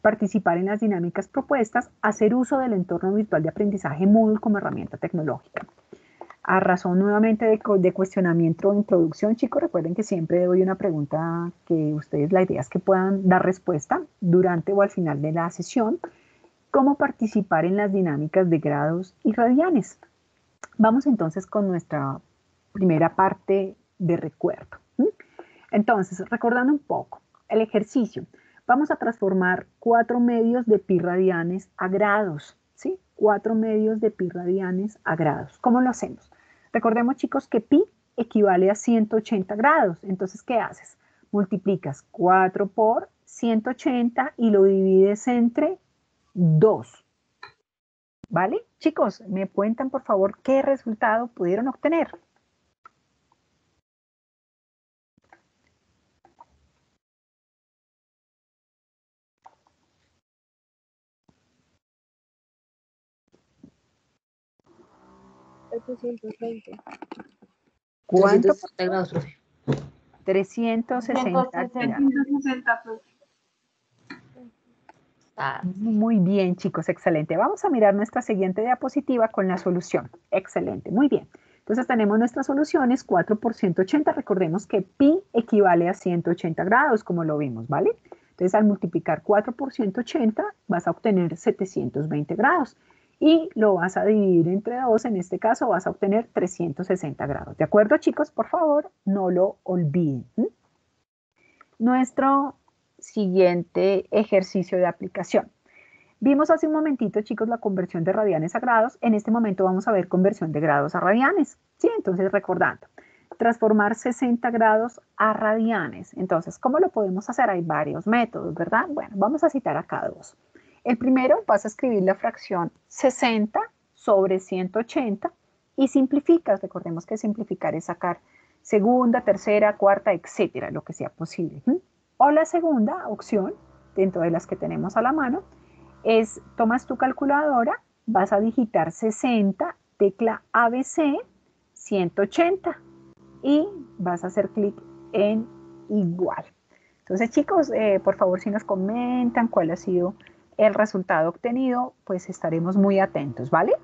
participar en las dinámicas propuestas, hacer uso del entorno virtual de aprendizaje Moodle como herramienta tecnológica. A razón nuevamente de, cuestionamiento o introducción, chicos, recuerden que siempre doy una pregunta que ustedes, la idea es que puedan dar respuesta durante o al final de la sesión. ¿Cómo participar en las dinámicas de grados y radianes? Vamos entonces con nuestra primera parte de recuerdo. Entonces, recordando un poco, el ejercicio. Vamos a transformar cuatro medios de pi radianes a grados, ¿sí? Cuatro medios de pi radianes a grados. ¿Cómo lo hacemos? Recordemos, chicos, que pi equivale a 180 grados. Entonces, ¿qué haces? Multiplicas 4 por 180 y lo divides entre 2. ¿Vale? Chicos, me cuentan, por favor, qué resultado pudieron obtener. ¿Cuánto? 360 grados, profe. 360, 360 Muy bien, chicos, excelente. Vamos a mirar nuestra siguiente diapositiva con la solución. Excelente, muy bien. Entonces tenemos nuestras soluciones, 4 por 180. Recordemos que pi equivale a 180 grados, como lo vimos, ¿vale? Entonces al multiplicar 4 por 180 vas a obtener 720 grados y lo vas a dividir entre dos, en este caso vas a obtener 360 grados. ¿De acuerdo, chicos? Por favor, no lo olviden. Nuestro siguiente ejercicio de aplicación. Vimos hace un momentito, chicos, la conversión de radianes a grados. En este momento vamos a ver conversión de grados a radianes. ¿sí? Entonces, recordando, transformar 60 grados a radianes. Entonces, ¿cómo lo podemos hacer? Hay varios métodos, ¿verdad? Bueno, vamos a citar acá dos. El primero, vas a escribir la fracción 60 sobre 180 y simplificas. Recordemos que simplificar es sacar segunda, tercera, cuarta, etcétera, lo que sea posible. O la segunda opción, dentro de las que tenemos a la mano, es tomas tu calculadora, vas a digitar 60, tecla ABC, 180 y vas a hacer clic en igual. Entonces chicos, eh, por favor si nos comentan cuál ha sido el resultado obtenido, pues estaremos muy atentos, ¿vale?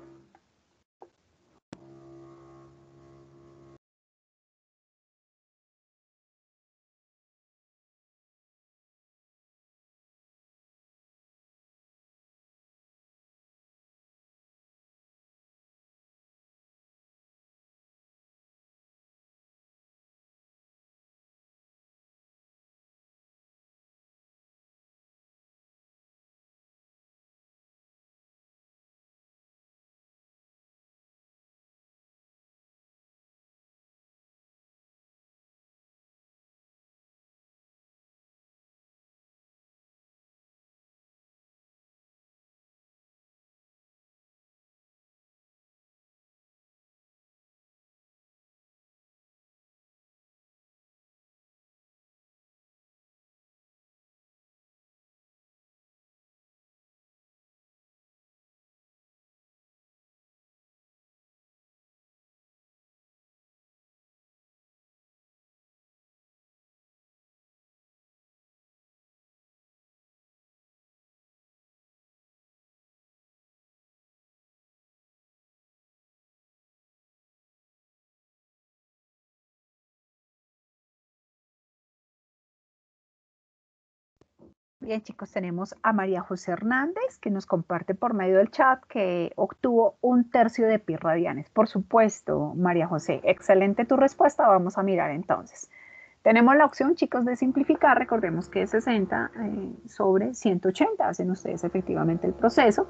Bien, chicos, tenemos a María José Hernández, que nos comparte por medio del chat que obtuvo un tercio de pi radianes. Por supuesto, María José, excelente tu respuesta. Vamos a mirar entonces. Tenemos la opción, chicos, de simplificar. Recordemos que es 60 eh, sobre 180. Hacen ustedes efectivamente el proceso.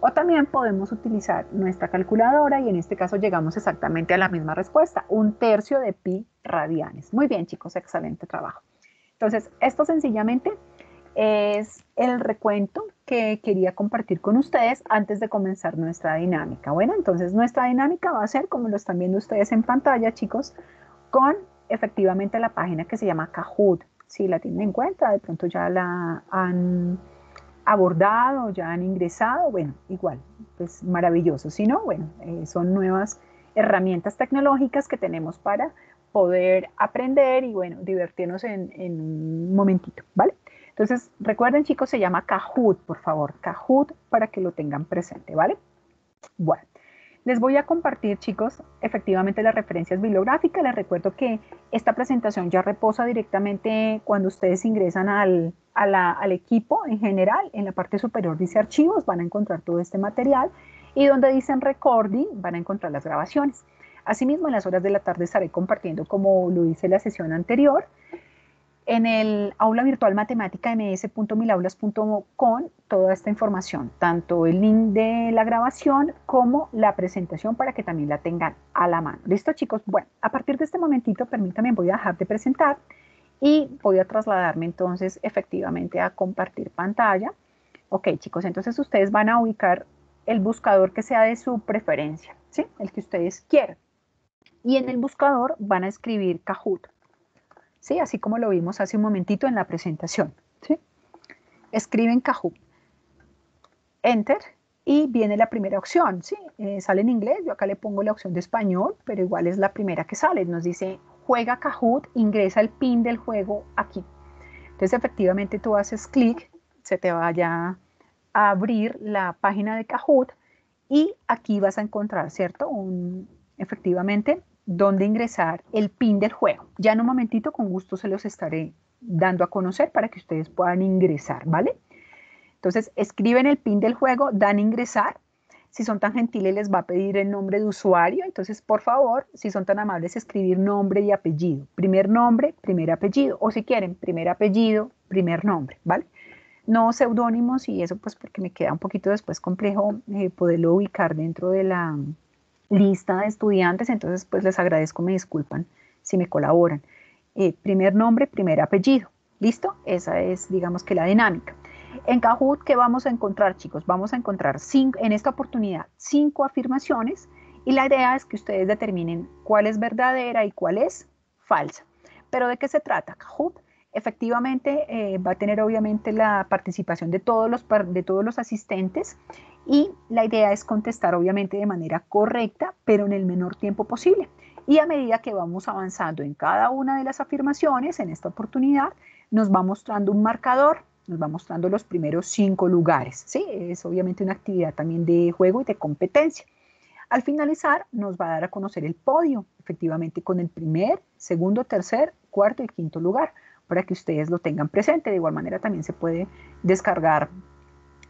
O también podemos utilizar nuestra calculadora y en este caso llegamos exactamente a la misma respuesta, un tercio de pi radianes. Muy bien, chicos, excelente trabajo. Entonces, esto sencillamente es el recuento que quería compartir con ustedes antes de comenzar nuestra dinámica. Bueno, entonces nuestra dinámica va a ser, como lo están viendo ustedes en pantalla, chicos, con efectivamente la página que se llama Kahoot. Si la tienen en cuenta, de pronto ya la han abordado, ya han ingresado, bueno, igual, pues maravilloso. Si no, bueno, eh, son nuevas herramientas tecnológicas que tenemos para poder aprender y, bueno, divertirnos en, en un momentito, ¿vale? Entonces, recuerden chicos, se llama Kahoot, por favor, Kahoot para que lo tengan presente, ¿vale? Bueno, les voy a compartir chicos efectivamente las referencias bibliográficas. Les recuerdo que esta presentación ya reposa directamente cuando ustedes ingresan al, al equipo en general. En la parte superior dice archivos, van a encontrar todo este material y donde dicen recording van a encontrar las grabaciones. Asimismo, en las horas de la tarde estaré compartiendo, como lo hice la sesión anterior, en el aula virtual matemática ms.milaulas.com toda esta información, tanto el link de la grabación como la presentación para que también la tengan a la mano. ¿Listo chicos? Bueno, a partir de este momentito, permítanme, voy a dejar de presentar y voy a trasladarme entonces efectivamente a compartir pantalla. Ok chicos, entonces ustedes van a ubicar el buscador que sea de su preferencia, ¿sí? El que ustedes quieran. Y en el buscador van a escribir Kahoot. ¿Sí? Así como lo vimos hace un momentito en la presentación, ¿sí? Escriben Kahoot, Enter, y viene la primera opción, ¿sí? Eh, sale en inglés, yo acá le pongo la opción de español, pero igual es la primera que sale, nos dice juega Kahoot, ingresa el pin del juego aquí. Entonces efectivamente tú haces clic, se te vaya a abrir la página de Kahoot y aquí vas a encontrar, ¿cierto? Un, efectivamente dónde ingresar el pin del juego. Ya en un momentito con gusto se los estaré dando a conocer para que ustedes puedan ingresar, ¿vale? Entonces escriben el pin del juego, dan ingresar. Si son tan gentiles les va a pedir el nombre de usuario. Entonces, por favor, si son tan amables, escribir nombre y apellido. Primer nombre, primer apellido. O si quieren, primer apellido, primer nombre, ¿vale? no seudónimos y eso pues porque me queda un poquito después complejo eh, poderlo ubicar dentro de la lista de estudiantes, entonces pues les agradezco, me disculpan si me colaboran. Eh, primer nombre, primer apellido, ¿listo? Esa es digamos que la dinámica. En Kahoot, ¿qué vamos a encontrar chicos? Vamos a encontrar cinco, en esta oportunidad cinco afirmaciones y la idea es que ustedes determinen cuál es verdadera y cuál es falsa. ¿Pero de qué se trata? Kahoot efectivamente eh, va a tener obviamente la participación de todos, los, de todos los asistentes y la idea es contestar obviamente de manera correcta, pero en el menor tiempo posible. Y a medida que vamos avanzando en cada una de las afirmaciones, en esta oportunidad, nos va mostrando un marcador, nos va mostrando los primeros cinco lugares. ¿sí? Es obviamente una actividad también de juego y de competencia. Al finalizar, nos va a dar a conocer el podio, efectivamente, con el primer, segundo, tercer, cuarto y quinto lugar para que ustedes lo tengan presente. De igual manera también se puede descargar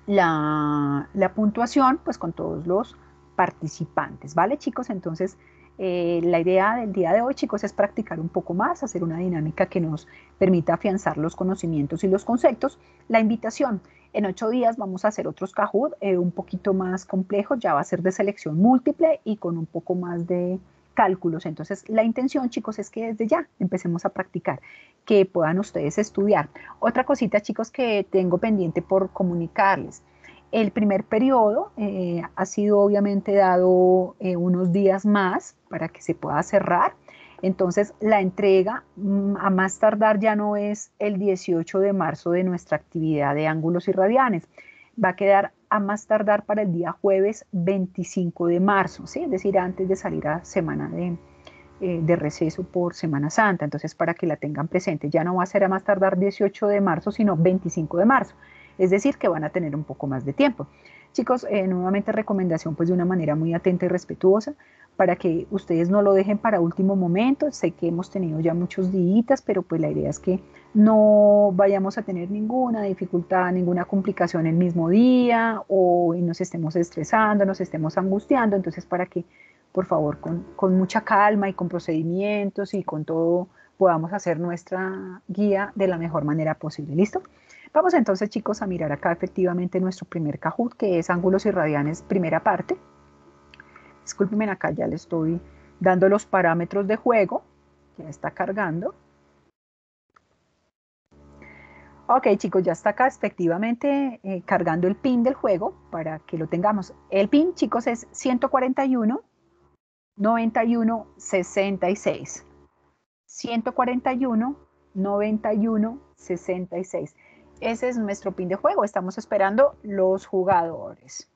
la, puntuación pues con todos los participantes, ¿vale chicos? Entonces eh, la idea del día de hoy chicos es practicar un poco más, hacer una dinámica que nos permita afianzar los conocimientos y los conceptos. La invitación, en ocho días vamos a hacer otros Kahoot eh, un poquito más complejos, ya va a ser de selección múltiple y con un poco más de cálculos. Entonces, la intención, chicos, es que desde ya empecemos a practicar, que puedan ustedes estudiar. Otra cosita, chicos, que tengo pendiente por comunicarles. El primer periodo eh, ha sido obviamente dado eh, unos días más para que se pueda cerrar. Entonces, la entrega mm, a más tardar ya no es el 18 de marzo de nuestra actividad de ángulos y radianes. Va a quedar a más tardar para el día jueves 25 de marzo, ¿sí? es decir, antes de salir a semana de, eh, de receso por Semana Santa. Entonces, para que la tengan presente, ya no va a ser a más tardar 18 de marzo, sino 25 de marzo. Es decir, que van a tener un poco más de tiempo. Chicos, eh, nuevamente recomendación pues de una manera muy atenta y respetuosa para que ustedes no lo dejen para último momento. Sé que hemos tenido ya muchos días, pero pues la idea es que no vayamos a tener ninguna dificultad, ninguna complicación el mismo día o nos estemos estresando, nos estemos angustiando. Entonces, para que por favor con, con mucha calma y con procedimientos y con todo podamos hacer nuestra guía de la mejor manera posible. ¿Listo? Vamos entonces, chicos, a mirar acá efectivamente nuestro primer Kahoot, que es ángulos y radianes, primera parte. Discúlpenme, acá ya le estoy dando los parámetros de juego. Ya está cargando. Ok, chicos, ya está acá efectivamente eh, cargando el pin del juego para que lo tengamos. El pin, chicos, es 141 91 66. 141 91 66. Ese es nuestro pin de juego. Estamos esperando los jugadores.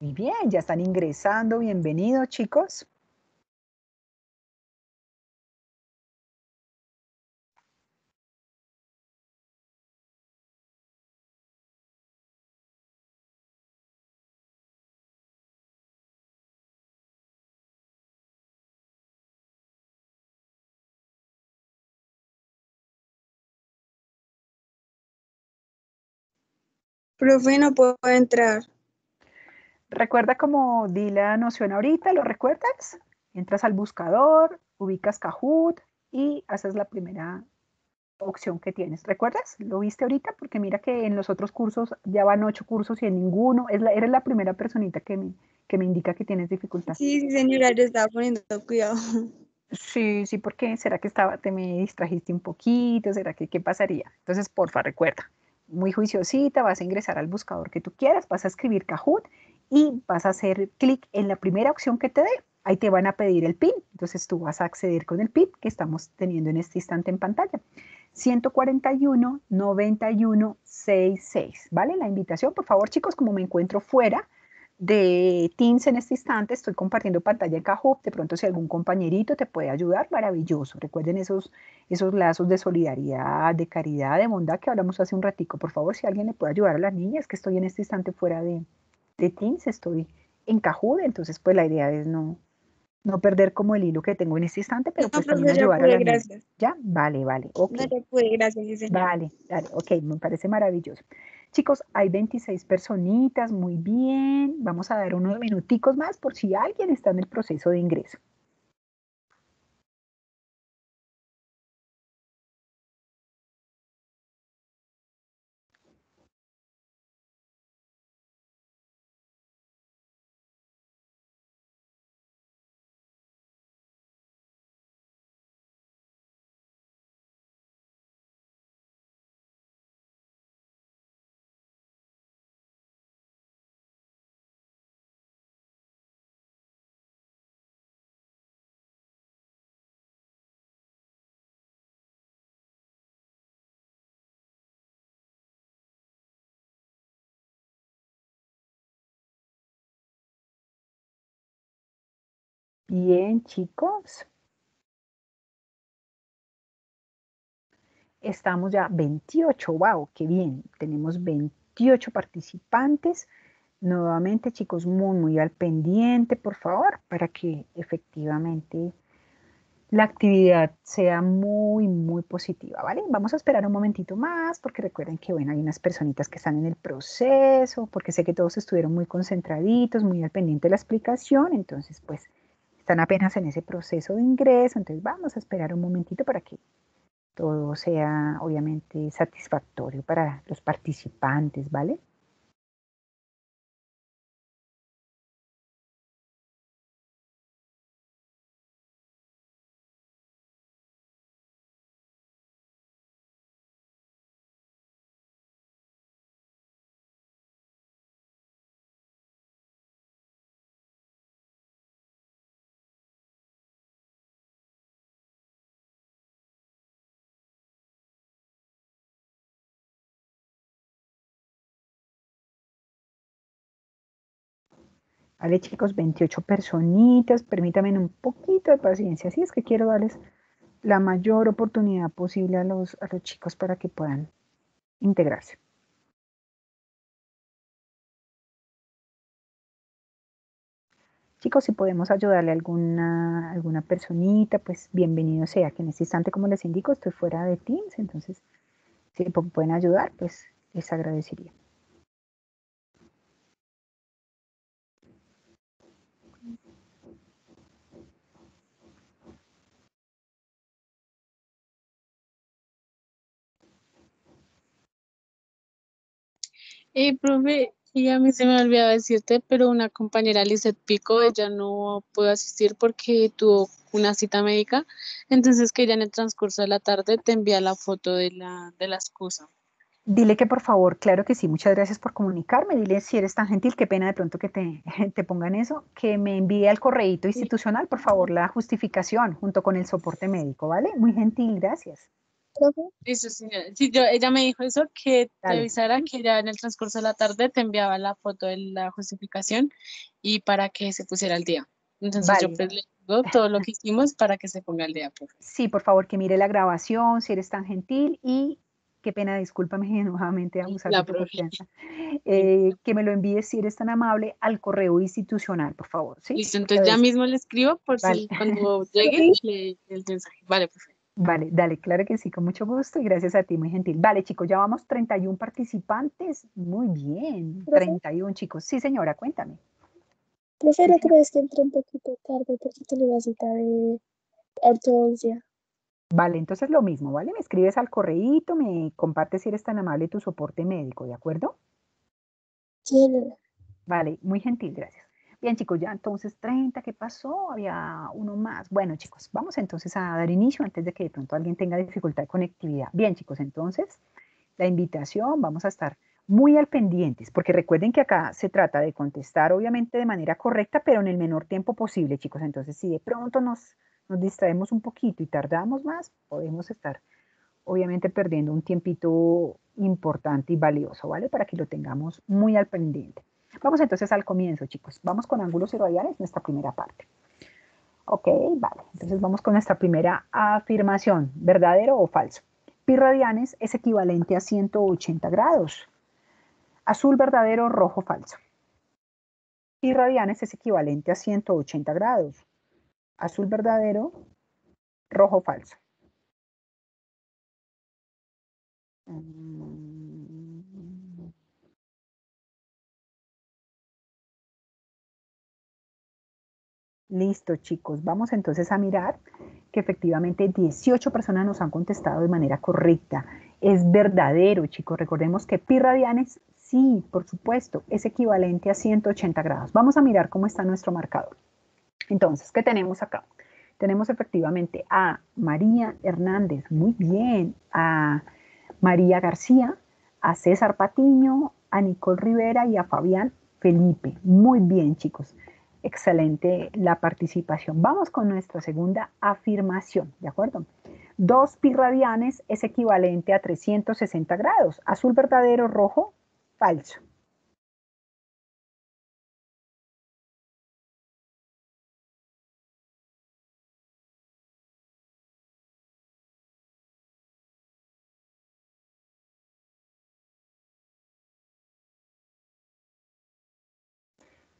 Muy bien, ya están ingresando. Bienvenidos, chicos. Profe, no puedo entrar. Recuerda como di la noción ahorita, ¿lo recuerdas? Entras al buscador, ubicas Kahoot y haces la primera opción que tienes. ¿Recuerdas? ¿Lo viste ahorita? Porque mira que en los otros cursos ya van ocho cursos y en ninguno, es la, eres la primera personita que me, que me indica que tienes dificultad. Sí, sí, señora, le estaba poniendo cuidado. Sí, sí, porque será que estaba, te me distrajiste un poquito, será que qué pasaría. Entonces, porfa, recuerda, muy juiciosita, vas a ingresar al buscador que tú quieras, vas a escribir Kahoot y vas a hacer clic en la primera opción que te dé. Ahí te van a pedir el PIN, entonces tú vas a acceder con el PIN que estamos teniendo en este instante en pantalla. 141 91 66, ¿vale? La invitación, por favor, chicos, como me encuentro fuera, de Teams en este instante. Estoy compartiendo pantalla en Kahoot. De pronto, si algún compañerito te puede ayudar, maravilloso. Recuerden esos, esos lazos de solidaridad, de caridad, de bondad que hablamos hace un ratico. Por favor, si alguien le puede ayudar a las niñas, que estoy en este instante fuera de, de Teams, estoy en Kahoot. Entonces, pues la idea es no, no perder como el hilo que tengo en este instante, pero pues también ayudar a las niñas. ¿Ya? Vale, vale. Okay. gracias. Vale, vale, ok, me parece maravilloso. Chicos, hay 26 personitas, muy bien. Vamos a dar unos minuticos más por si alguien está en el proceso de ingreso. Bien, chicos. Estamos ya 28, wow, qué bien. Tenemos 28 participantes. Nuevamente, chicos, muy, muy al pendiente, por favor, para que efectivamente la actividad sea muy, muy positiva, ¿vale? Vamos a esperar un momentito más porque recuerden que, bueno, hay unas personitas que están en el proceso, porque sé que todos estuvieron muy concentraditos, muy al pendiente de la explicación, entonces, pues, están apenas en ese proceso de ingreso, entonces vamos a esperar un momentito para que todo sea, obviamente, satisfactorio para los participantes, ¿vale? Vale, chicos, 28 personitas, permítanme un poquito de paciencia, si es que quiero darles la mayor oportunidad posible a los, a los chicos para que puedan integrarse. Chicos, si podemos ayudarle a alguna, alguna personita, pues bienvenido sea, que en este instante, como les indico, estoy fuera de Teams, entonces si pueden ayudar, pues les agradecería. Eh, profe, y a mí se me olvidó decirte, pero una compañera Lizeth Pico, ella no pudo asistir porque tuvo una cita médica, entonces que ella en el transcurso de la tarde te envía la foto de la, de la excusa. Dile que por favor, claro que sí, muchas gracias por comunicarme. Dile si eres tan gentil, qué pena de pronto que te, te pongan eso, que me envíe al correíto institucional, por favor, la justificación junto con el soporte médico, ¿vale? Muy gentil, gracias. Eso, señora. Sí, yo, ella me dijo eso, que te avisara que ya en el transcurso de la tarde te enviaba la foto de la justificación y para que se pusiera al día. Entonces yo pues le digo todo lo que hicimos para que se ponga al día. Por Sí, por favor, que mire la grabación, si eres tan gentil y qué pena, discúlpame nuevamente abusar de tu confianza, eh, que me lo envíes si eres tan amable al correo institucional, por favor. ¿sí? Listo, entonces ya mismo le escribo por si cuando llegue le, el mensaje. Vale, perfecto. Vale, dale, claro que sí, con mucho gusto y gracias a ti, muy gentil. Vale, chicos, ya vamos 31 participantes. Muy bien, 31 chicos. Sí, señora, cuéntame. Prefiero que vez que entré un poquito tarde porque te lo a citar de ortodoncia. Vale, entonces lo mismo, ¿vale? Me escribes al correíto, me compartes si eres tan amable tu soporte médico, ¿de acuerdo? Sí. Vale, muy gentil, gracias. Bien, chicos, ya entonces 30, ¿qué pasó? Había uno más. Bueno, chicos, vamos entonces a dar inicio antes de que de pronto alguien tenga dificultad de conectividad. Bien, chicos, entonces la invitación, vamos a estar muy al pendientes, porque recuerden que acá se trata de contestar obviamente de manera correcta, pero en el menor tiempo posible, chicos. Entonces, si de pronto nos, nos distraemos un poquito y tardamos más, podemos estar obviamente perdiendo un tiempito importante y valioso, ¿vale? Para que lo tengamos muy al pendiente. Vamos entonces al comienzo, chicos. Vamos con ángulos radiales, nuestra primera parte. Ok, vale. Entonces vamos con nuestra primera afirmación, verdadero o falso. Pi radianes es equivalente a 180 grados. Azul verdadero, rojo falso. Pi radianes es equivalente a 180 grados. Azul verdadero, rojo falso. Listo, chicos. Vamos entonces a mirar que efectivamente 18 personas nos han contestado de manera correcta. Es verdadero, chicos. Recordemos que pi radianes, sí, por supuesto, es equivalente a 180 grados. Vamos a mirar cómo está nuestro marcador. Entonces, ¿qué tenemos acá? Tenemos efectivamente a María Hernández, muy bien, a María García, a César Patiño, a Nicole Rivera y a Fabián Felipe. Muy bien, chicos excelente la participación. Vamos con nuestra segunda afirmación, ¿de acuerdo? 2 pi radianes es equivalente a 360 grados. Azul verdadero, rojo, falso.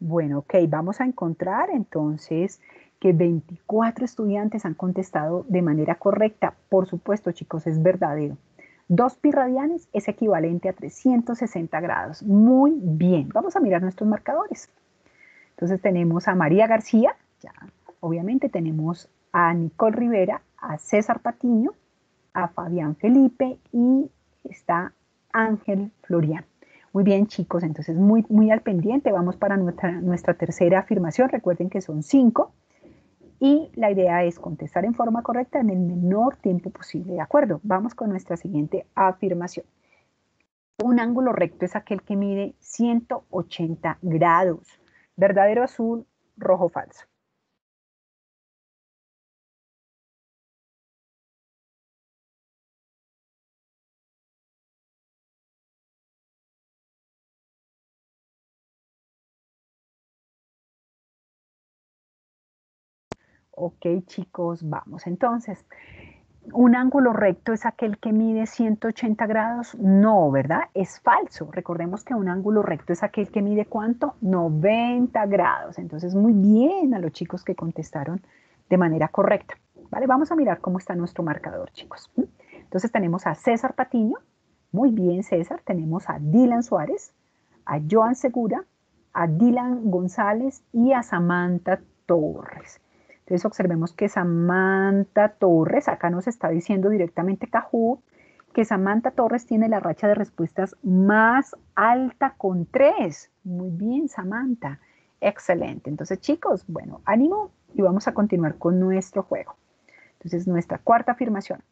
Bueno, ok, vamos a encontrar entonces que 24 estudiantes han contestado de manera correcta. Por supuesto, chicos, es verdadero. 2 pi radianes es equivalente a 360 grados. Muy bien, vamos a mirar nuestros marcadores. Entonces tenemos a María García, ya, obviamente tenemos a Nicole Rivera, a César Patiño, a Fabián Felipe y está Ángel Florian. Muy bien, chicos, entonces muy, muy al pendiente. Vamos para nuestra, nuestra tercera afirmación. Recuerden que son cinco. Y la idea es contestar en forma correcta en el menor tiempo posible. ¿De acuerdo? Vamos con nuestra siguiente afirmación. Un ángulo recto es aquel que mide 180 grados. Verdadero azul, rojo falso. Ok, chicos, vamos entonces. ¿Un ángulo recto es aquel que mide 180 grados? No, ¿verdad? Es falso. Recordemos que un ángulo recto es aquel que mide cuánto? 90 grados. Entonces, muy bien a los chicos que contestaron de manera correcta. ¿Vale? Vamos a mirar cómo está nuestro marcador, chicos. Entonces tenemos a César Patiño. Muy bien, César. Tenemos a Dylan Suárez, a Joan Segura, a Dylan González y a Samantha Torres. Entonces observemos que Samantha Torres, acá nos está diciendo directamente Kahoot, que Samantha Torres tiene la racha de respuestas más alta con tres. Muy bien, Samantha. Excelente. Entonces, chicos, bueno, ánimo y vamos a continuar con nuestro juego. Entonces, nuestra cuarta afirmación.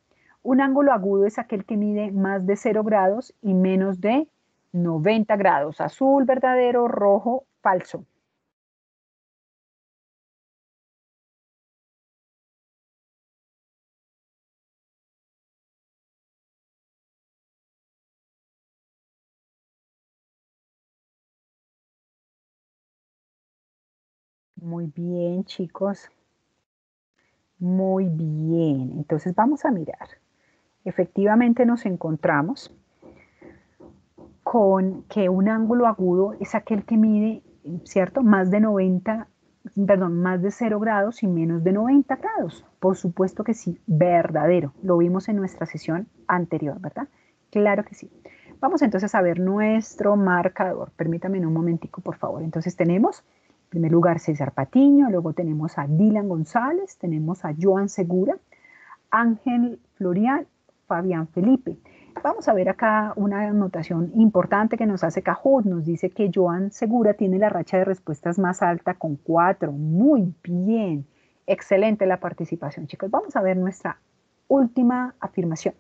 Un ángulo agudo es aquel que mide más de 0 grados y menos de 90 grados. Azul, verdadero, rojo, falso. Muy bien, chicos. Muy bien. Entonces vamos a mirar. Efectivamente nos encontramos con que un ángulo agudo es aquel que mide, ¿cierto? Más de 90, perdón, más de 0 grados y menos de 90 grados. Por supuesto que sí, verdadero. Lo vimos en nuestra sesión anterior, ¿verdad? Claro que sí. Vamos entonces a ver nuestro marcador. Permítame un momentico, por favor. Entonces tenemos en primer lugar, César Patiño, luego tenemos a Dylan González, tenemos a Joan Segura, Ángel Florian, Fabián Felipe. Vamos a ver acá una anotación importante que nos hace Cajut. Nos dice que Joan Segura tiene la racha de respuestas más alta con cuatro. Muy bien. Excelente la participación, chicos. Vamos a ver nuestra última afirmación.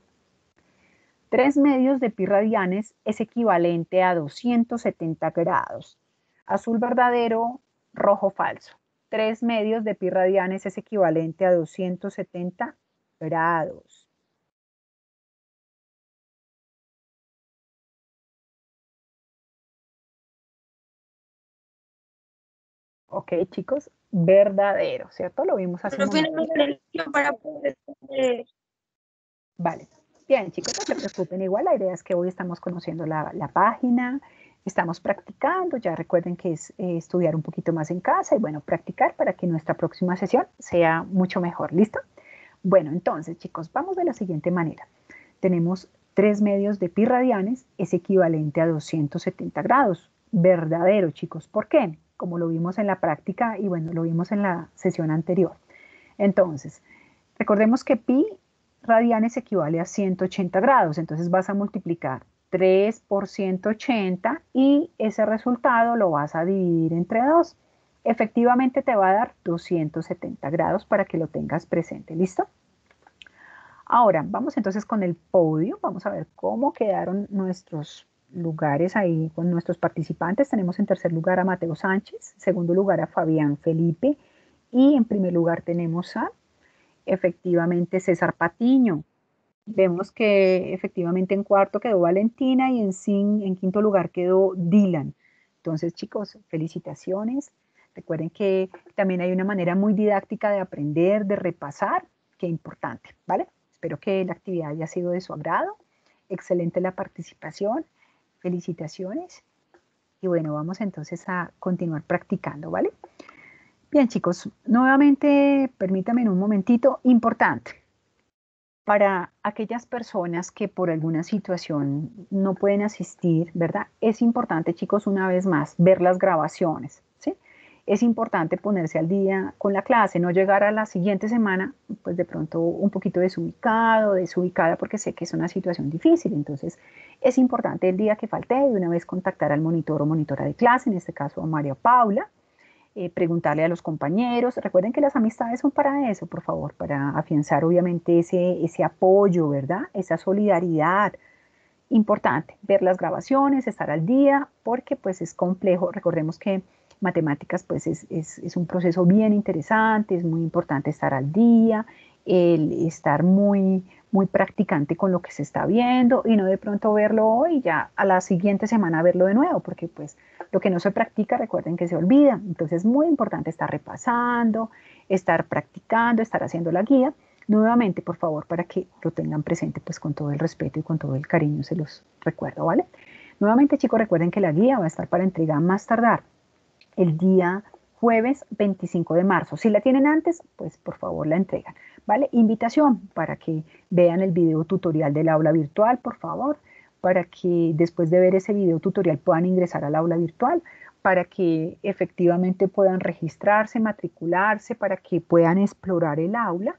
Tres medios de pi radianes es equivalente a 270 grados. Azul verdadero, rojo falso. Tres medios de pi radianes es equivalente a 270 grados. Ok, chicos, verdadero, ¿cierto? Lo vimos hace un Vale. Bien, chicos, no se preocupen. Igual la idea es que hoy estamos conociendo la, la página, Estamos practicando, ya recuerden que es eh, estudiar un poquito más en casa y bueno, practicar para que nuestra próxima sesión sea mucho mejor, ¿listo? Bueno, entonces chicos, vamos de la siguiente manera. Tenemos tres medios de pi radianes, es equivalente a 270 grados. Verdadero, chicos. ¿Por qué? Como lo vimos en la práctica y bueno, lo vimos en la sesión anterior. Entonces, recordemos que pi radianes equivale a 180 grados, entonces vas a multiplicar 3 por 180 y ese resultado lo vas a dividir entre 2. Efectivamente te va a dar 270 grados para que lo tengas presente. ¿Listo? Ahora, vamos entonces con el podio. Vamos a ver cómo quedaron nuestros lugares ahí con nuestros participantes. Tenemos en tercer lugar a Mateo Sánchez, segundo lugar a Fabián Felipe y en primer lugar tenemos a efectivamente César Patiño. Vemos que efectivamente en cuarto quedó Valentina y en, quinto lugar quedó Dylan. Entonces, chicos, felicitaciones. Recuerden que también hay una manera muy didáctica de aprender, de repasar, que es importante, ¿vale? Espero que la actividad haya sido de su agrado. Excelente la participación. Felicitaciones. Y bueno, vamos entonces a continuar practicando, ¿vale? Bien, chicos, nuevamente permítanme un momentito, importante, para aquellas personas que por alguna situación no pueden asistir, ¿verdad? Es importante, chicos, una vez más, ver las grabaciones, ¿sí? Es importante ponerse al día con la clase, no llegar a la siguiente semana, pues de pronto un poquito desubicado, desubicada, porque sé que es una situación difícil. Entonces, es importante el día que falte de una vez contactar al monitor o monitora de clase, en este caso a María Paula, eh, preguntarle a los compañeros. Recuerden que las amistades son para eso, por favor, para afianzar obviamente ese, ese apoyo, ¿verdad? Esa solidaridad. Importante, ver las grabaciones, estar al día, porque pues es complejo. Recordemos que matemáticas pues es, es, es un proceso bien interesante, es muy importante estar al día, el estar muy, muy practicante con lo que se está viendo y no de pronto verlo hoy y ya a la siguiente semana verlo de nuevo, porque pues lo que no se practica, recuerden que se olvida. Entonces es muy importante estar repasando, estar practicando, estar haciendo la guía. Nuevamente, por favor, para que lo tengan presente, pues con todo el respeto y con todo el cariño se los recuerdo, ¿vale? Nuevamente, chicos, recuerden que la guía va a estar para entrega más tardar el día jueves 25 de marzo. Si la tienen antes, pues por favor la entregan. ¿Vale? Invitación para que vean el video tutorial del aula virtual, por favor, para que después de ver ese video tutorial puedan ingresar al aula virtual, para que efectivamente puedan registrarse, matricularse, para que puedan explorar el aula.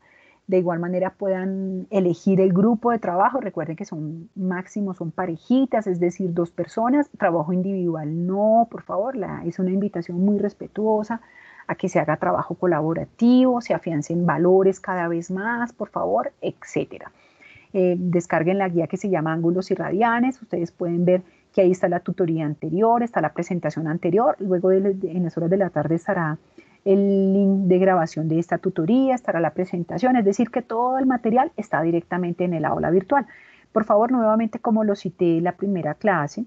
De igual manera puedan elegir el grupo de trabajo. Recuerden que son máximos, son parejitas, es decir, dos personas. Trabajo individual no, por favor. La, es una invitación muy respetuosa a que se haga trabajo colaborativo, se afiancen valores cada vez más, por favor, etcétera. Eh, descarguen la guía que se llama Ángulos y Radianes, ustedes pueden ver que ahí está la tutoría anterior, está la presentación anterior, luego en las horas de la tarde estará el link de grabación de esta tutoría, estará la presentación, es decir, que todo el material está directamente en el aula virtual. Por favor, nuevamente, como lo cité en la primera clase,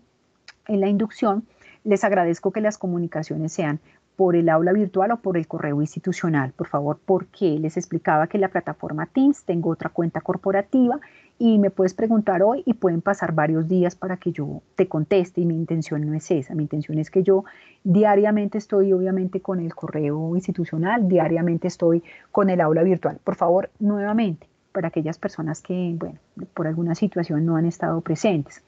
en la inducción, les agradezco que las comunicaciones sean por el aula virtual o por el correo institucional, por favor, porque les explicaba que la plataforma Teams tengo otra cuenta corporativa y me puedes preguntar hoy y pueden pasar varios días para que yo te conteste y mi intención no es esa, mi intención es que yo diariamente estoy obviamente con el correo institucional, diariamente estoy con el aula virtual. Por favor, nuevamente, para aquellas personas que, bueno, por alguna situación no han estado presentes.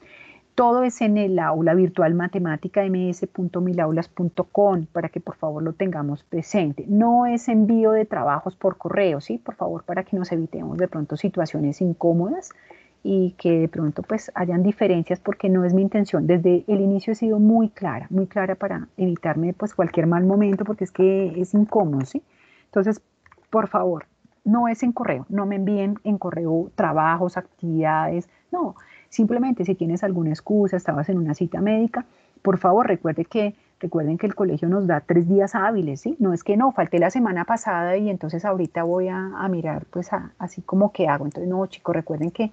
Todo es en el aula virtual matemática ms.milaulas.com para que por favor lo tengamos presente. No es envío de trabajos por correo, ¿sí? Por favor, para que nos evitemos de pronto situaciones incómodas y que de pronto pues hayan diferencias porque no es mi intención. Desde el inicio he sido muy clara, muy clara para evitarme pues cualquier mal momento porque es que es incómodo, ¿sí? Entonces, por favor, no es en correo, no me envíen en correo trabajos, actividades, no Simplemente si tienes alguna excusa, estabas en una cita médica, por favor recuerde que, recuerden que el colegio nos da tres días hábiles, ¿sí? No es que no, falté la semana pasada y entonces ahorita voy a, mirar pues así como que hago. Entonces, no, chicos, recuerden que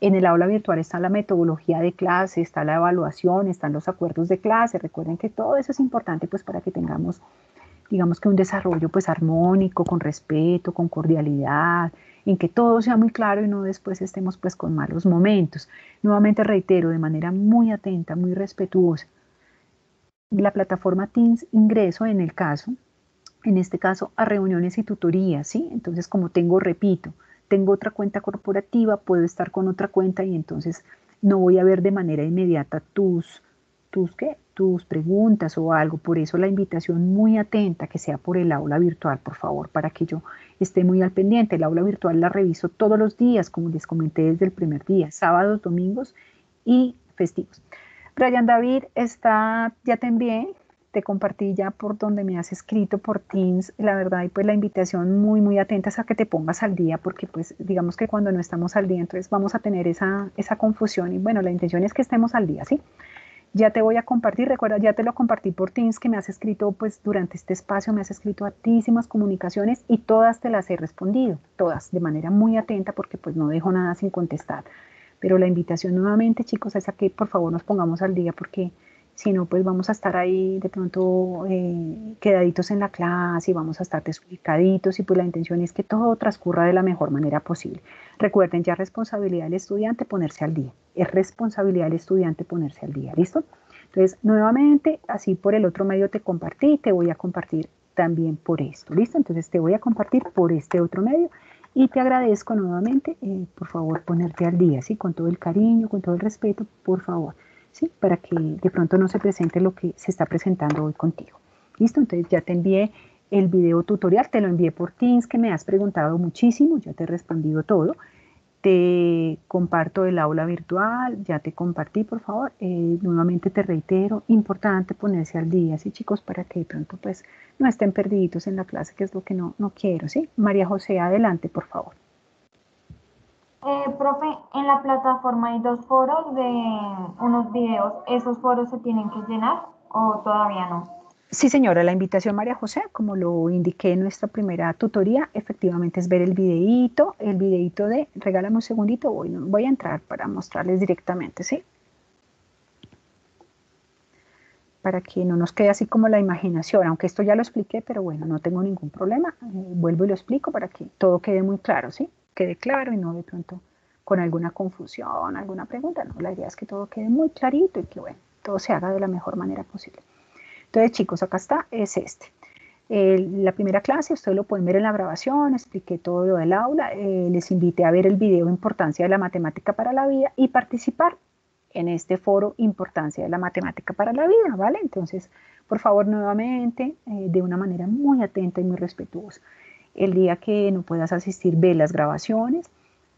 en el aula virtual está la metodología de clase, está la evaluación, están los acuerdos de clase. Recuerden que todo eso es importante pues para que tengamos, digamos que un desarrollo pues armónico, con respeto, con cordialidad, en que todo sea muy claro y no después estemos pues con malos momentos. Nuevamente reitero, de manera muy atenta, muy respetuosa, la plataforma Teams ingreso en el caso, en este caso a reuniones y tutorías, ¿sí? Entonces como tengo, repito, tengo otra cuenta corporativa, puedo estar con otra cuenta y entonces no voy a ver de manera inmediata tus, tus, ¿qué? Tus preguntas o algo. Por eso la invitación muy atenta que sea por el aula virtual, por favor, para que yo esté muy al pendiente. El aula virtual la reviso todos los días, como les comenté desde el primer día, sábados, domingos y festivos. Brian David, está, ya te envié, te compartí ya por donde me has escrito por Teams, la verdad, y pues la invitación muy, muy atenta es a que te pongas al día, porque pues digamos que cuando no estamos al día, entonces vamos a tener esa, esa confusión y bueno, la intención es que estemos al día, ¿sí? Ya te voy a compartir, recuerda, ya te lo compartí por Teams que me has escrito, pues durante este espacio me has escrito altísimas comunicaciones y todas te las he respondido, todas, de manera muy atenta porque pues no dejo nada sin contestar. Pero la invitación nuevamente, chicos, es a que por favor nos pongamos al día porque si no, pues vamos a estar ahí de pronto eh, quedaditos en la clase y vamos a estar desubicaditos y pues la intención es que todo transcurra de la mejor manera posible. Recuerden, ya responsabilidad del estudiante ponerse al día. Es responsabilidad del estudiante ponerse al día, ¿listo? Entonces, nuevamente, así por el otro medio te compartí, te voy a compartir también por esto, ¿listo? Entonces te voy a compartir por este otro medio y te agradezco nuevamente, eh, por favor, ponerte al día, ¿sí? Con todo el cariño, con todo el respeto, por favor, Para que de pronto no se presente lo que se está presentando hoy contigo. ¿Listo? Entonces ya te envié el video tutorial, te lo envié por Teams, que me has preguntado muchísimo, ya te he respondido todo. Te comparto el aula virtual, ya te compartí, por favor. Eh, nuevamente te reitero, importante ponerse al día, ¿sí, chicos? Para que de pronto, pues, no estén perdidos en la clase, que es lo que no, no quiero, ¿sí? María José, adelante, por favor. Eh, profe, en la plataforma hay dos foros de unos videos. ¿Esos foros se tienen que llenar o todavía no? Sí, señora, la invitación María José, como lo indiqué en nuestra primera tutoría, efectivamente es ver el videíto, el videíto de, regálame un segundito, voy, voy a entrar para mostrarles directamente, ¿sí? Para que no nos quede así como la imaginación, aunque esto ya lo expliqué, pero bueno, no tengo ningún problema, eh, vuelvo y lo explico para que todo quede muy claro, ¿sí? Quede claro y no de pronto con alguna confusión, alguna pregunta, no, la idea es que todo quede muy clarito y que bueno, todo se haga de la mejor manera posible. Entonces, chicos, acá está, es este. la primera clase, ustedes lo pueden ver en la grabación, expliqué todo lo del aula, eh, les invité a ver el video Importancia de la Matemática para la Vida y participar en este foro Importancia de la Matemática para la Vida, ¿vale? Entonces, por favor, nuevamente, eh, de una manera muy atenta y muy respetuosa. El día que no puedas asistir, ve las grabaciones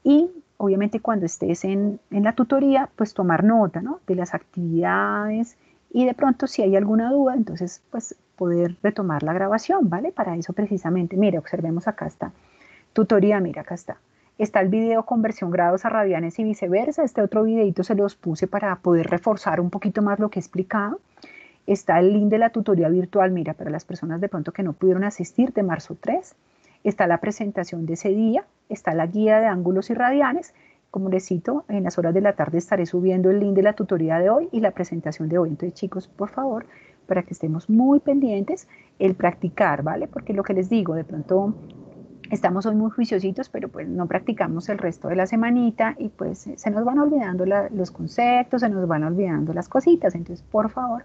y obviamente cuando estés en, en la tutoría, pues tomar nota, ¿no? De las actividades, y de pronto si hay alguna duda, entonces pues poder retomar la grabación, ¿vale? Para eso precisamente, mire, observemos acá está, tutoría, mira, acá está. Está el video conversión grados a radianes y viceversa, este otro videito se los puse para poder reforzar un poquito más lo que he explicado. Está el link de la tutoría virtual, mira, para las personas de pronto que no pudieron asistir de marzo 3. Está la presentación de ese día, está la guía de ángulos y radianes como les cito, en las horas de la tarde estaré subiendo el link de la tutoría de hoy y la presentación de hoy. Entonces, chicos, por favor, para que estemos muy pendientes, el practicar, ¿vale? Porque lo que les digo, de pronto estamos hoy muy juiciositos, pero pues no practicamos el resto de la semanita y pues se nos van olvidando los conceptos, se nos van olvidando las cositas. Entonces, por favor,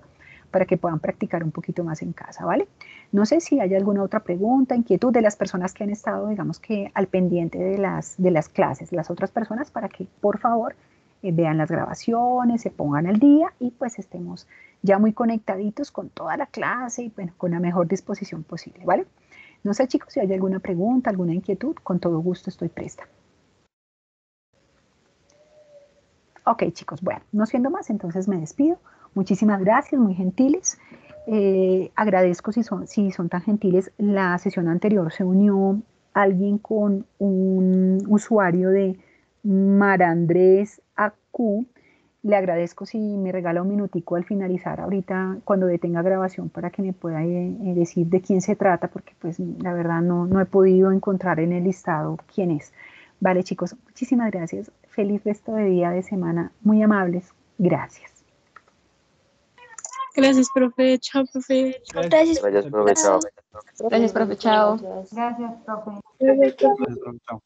para que puedan practicar un poquito más en casa, ¿vale? No sé si hay alguna otra pregunta, inquietud de las personas que han estado, digamos que al pendiente de las, de las clases, las otras personas, para que por favor eh, vean las grabaciones, se pongan al día y pues estemos ya muy conectaditos con toda la clase y bueno, con la mejor disposición posible, ¿vale? No sé chicos si hay alguna pregunta, alguna inquietud, con todo gusto estoy presta. Ok chicos, bueno, no siendo más, entonces me despido. Muchísimas gracias, muy gentiles. Eh, agradezco si son, si son tan gentiles. La sesión anterior se unió alguien con un usuario de Marandrés AQ. Le agradezco si me regala un minutico al finalizar ahorita cuando detenga grabación para que me pueda eh, eh, decir de quién se trata, porque pues la verdad no, no he podido encontrar en el listado quién es. Vale chicos, muchísimas gracias. Feliz resto de día, de semana. Muy amables. Gracias. Gracias, profe. Chao, profe. Gracias, Gracias, profe. Chao. Gracias, profe. Chao. Gracias, profe. Gracias, profe. Chao.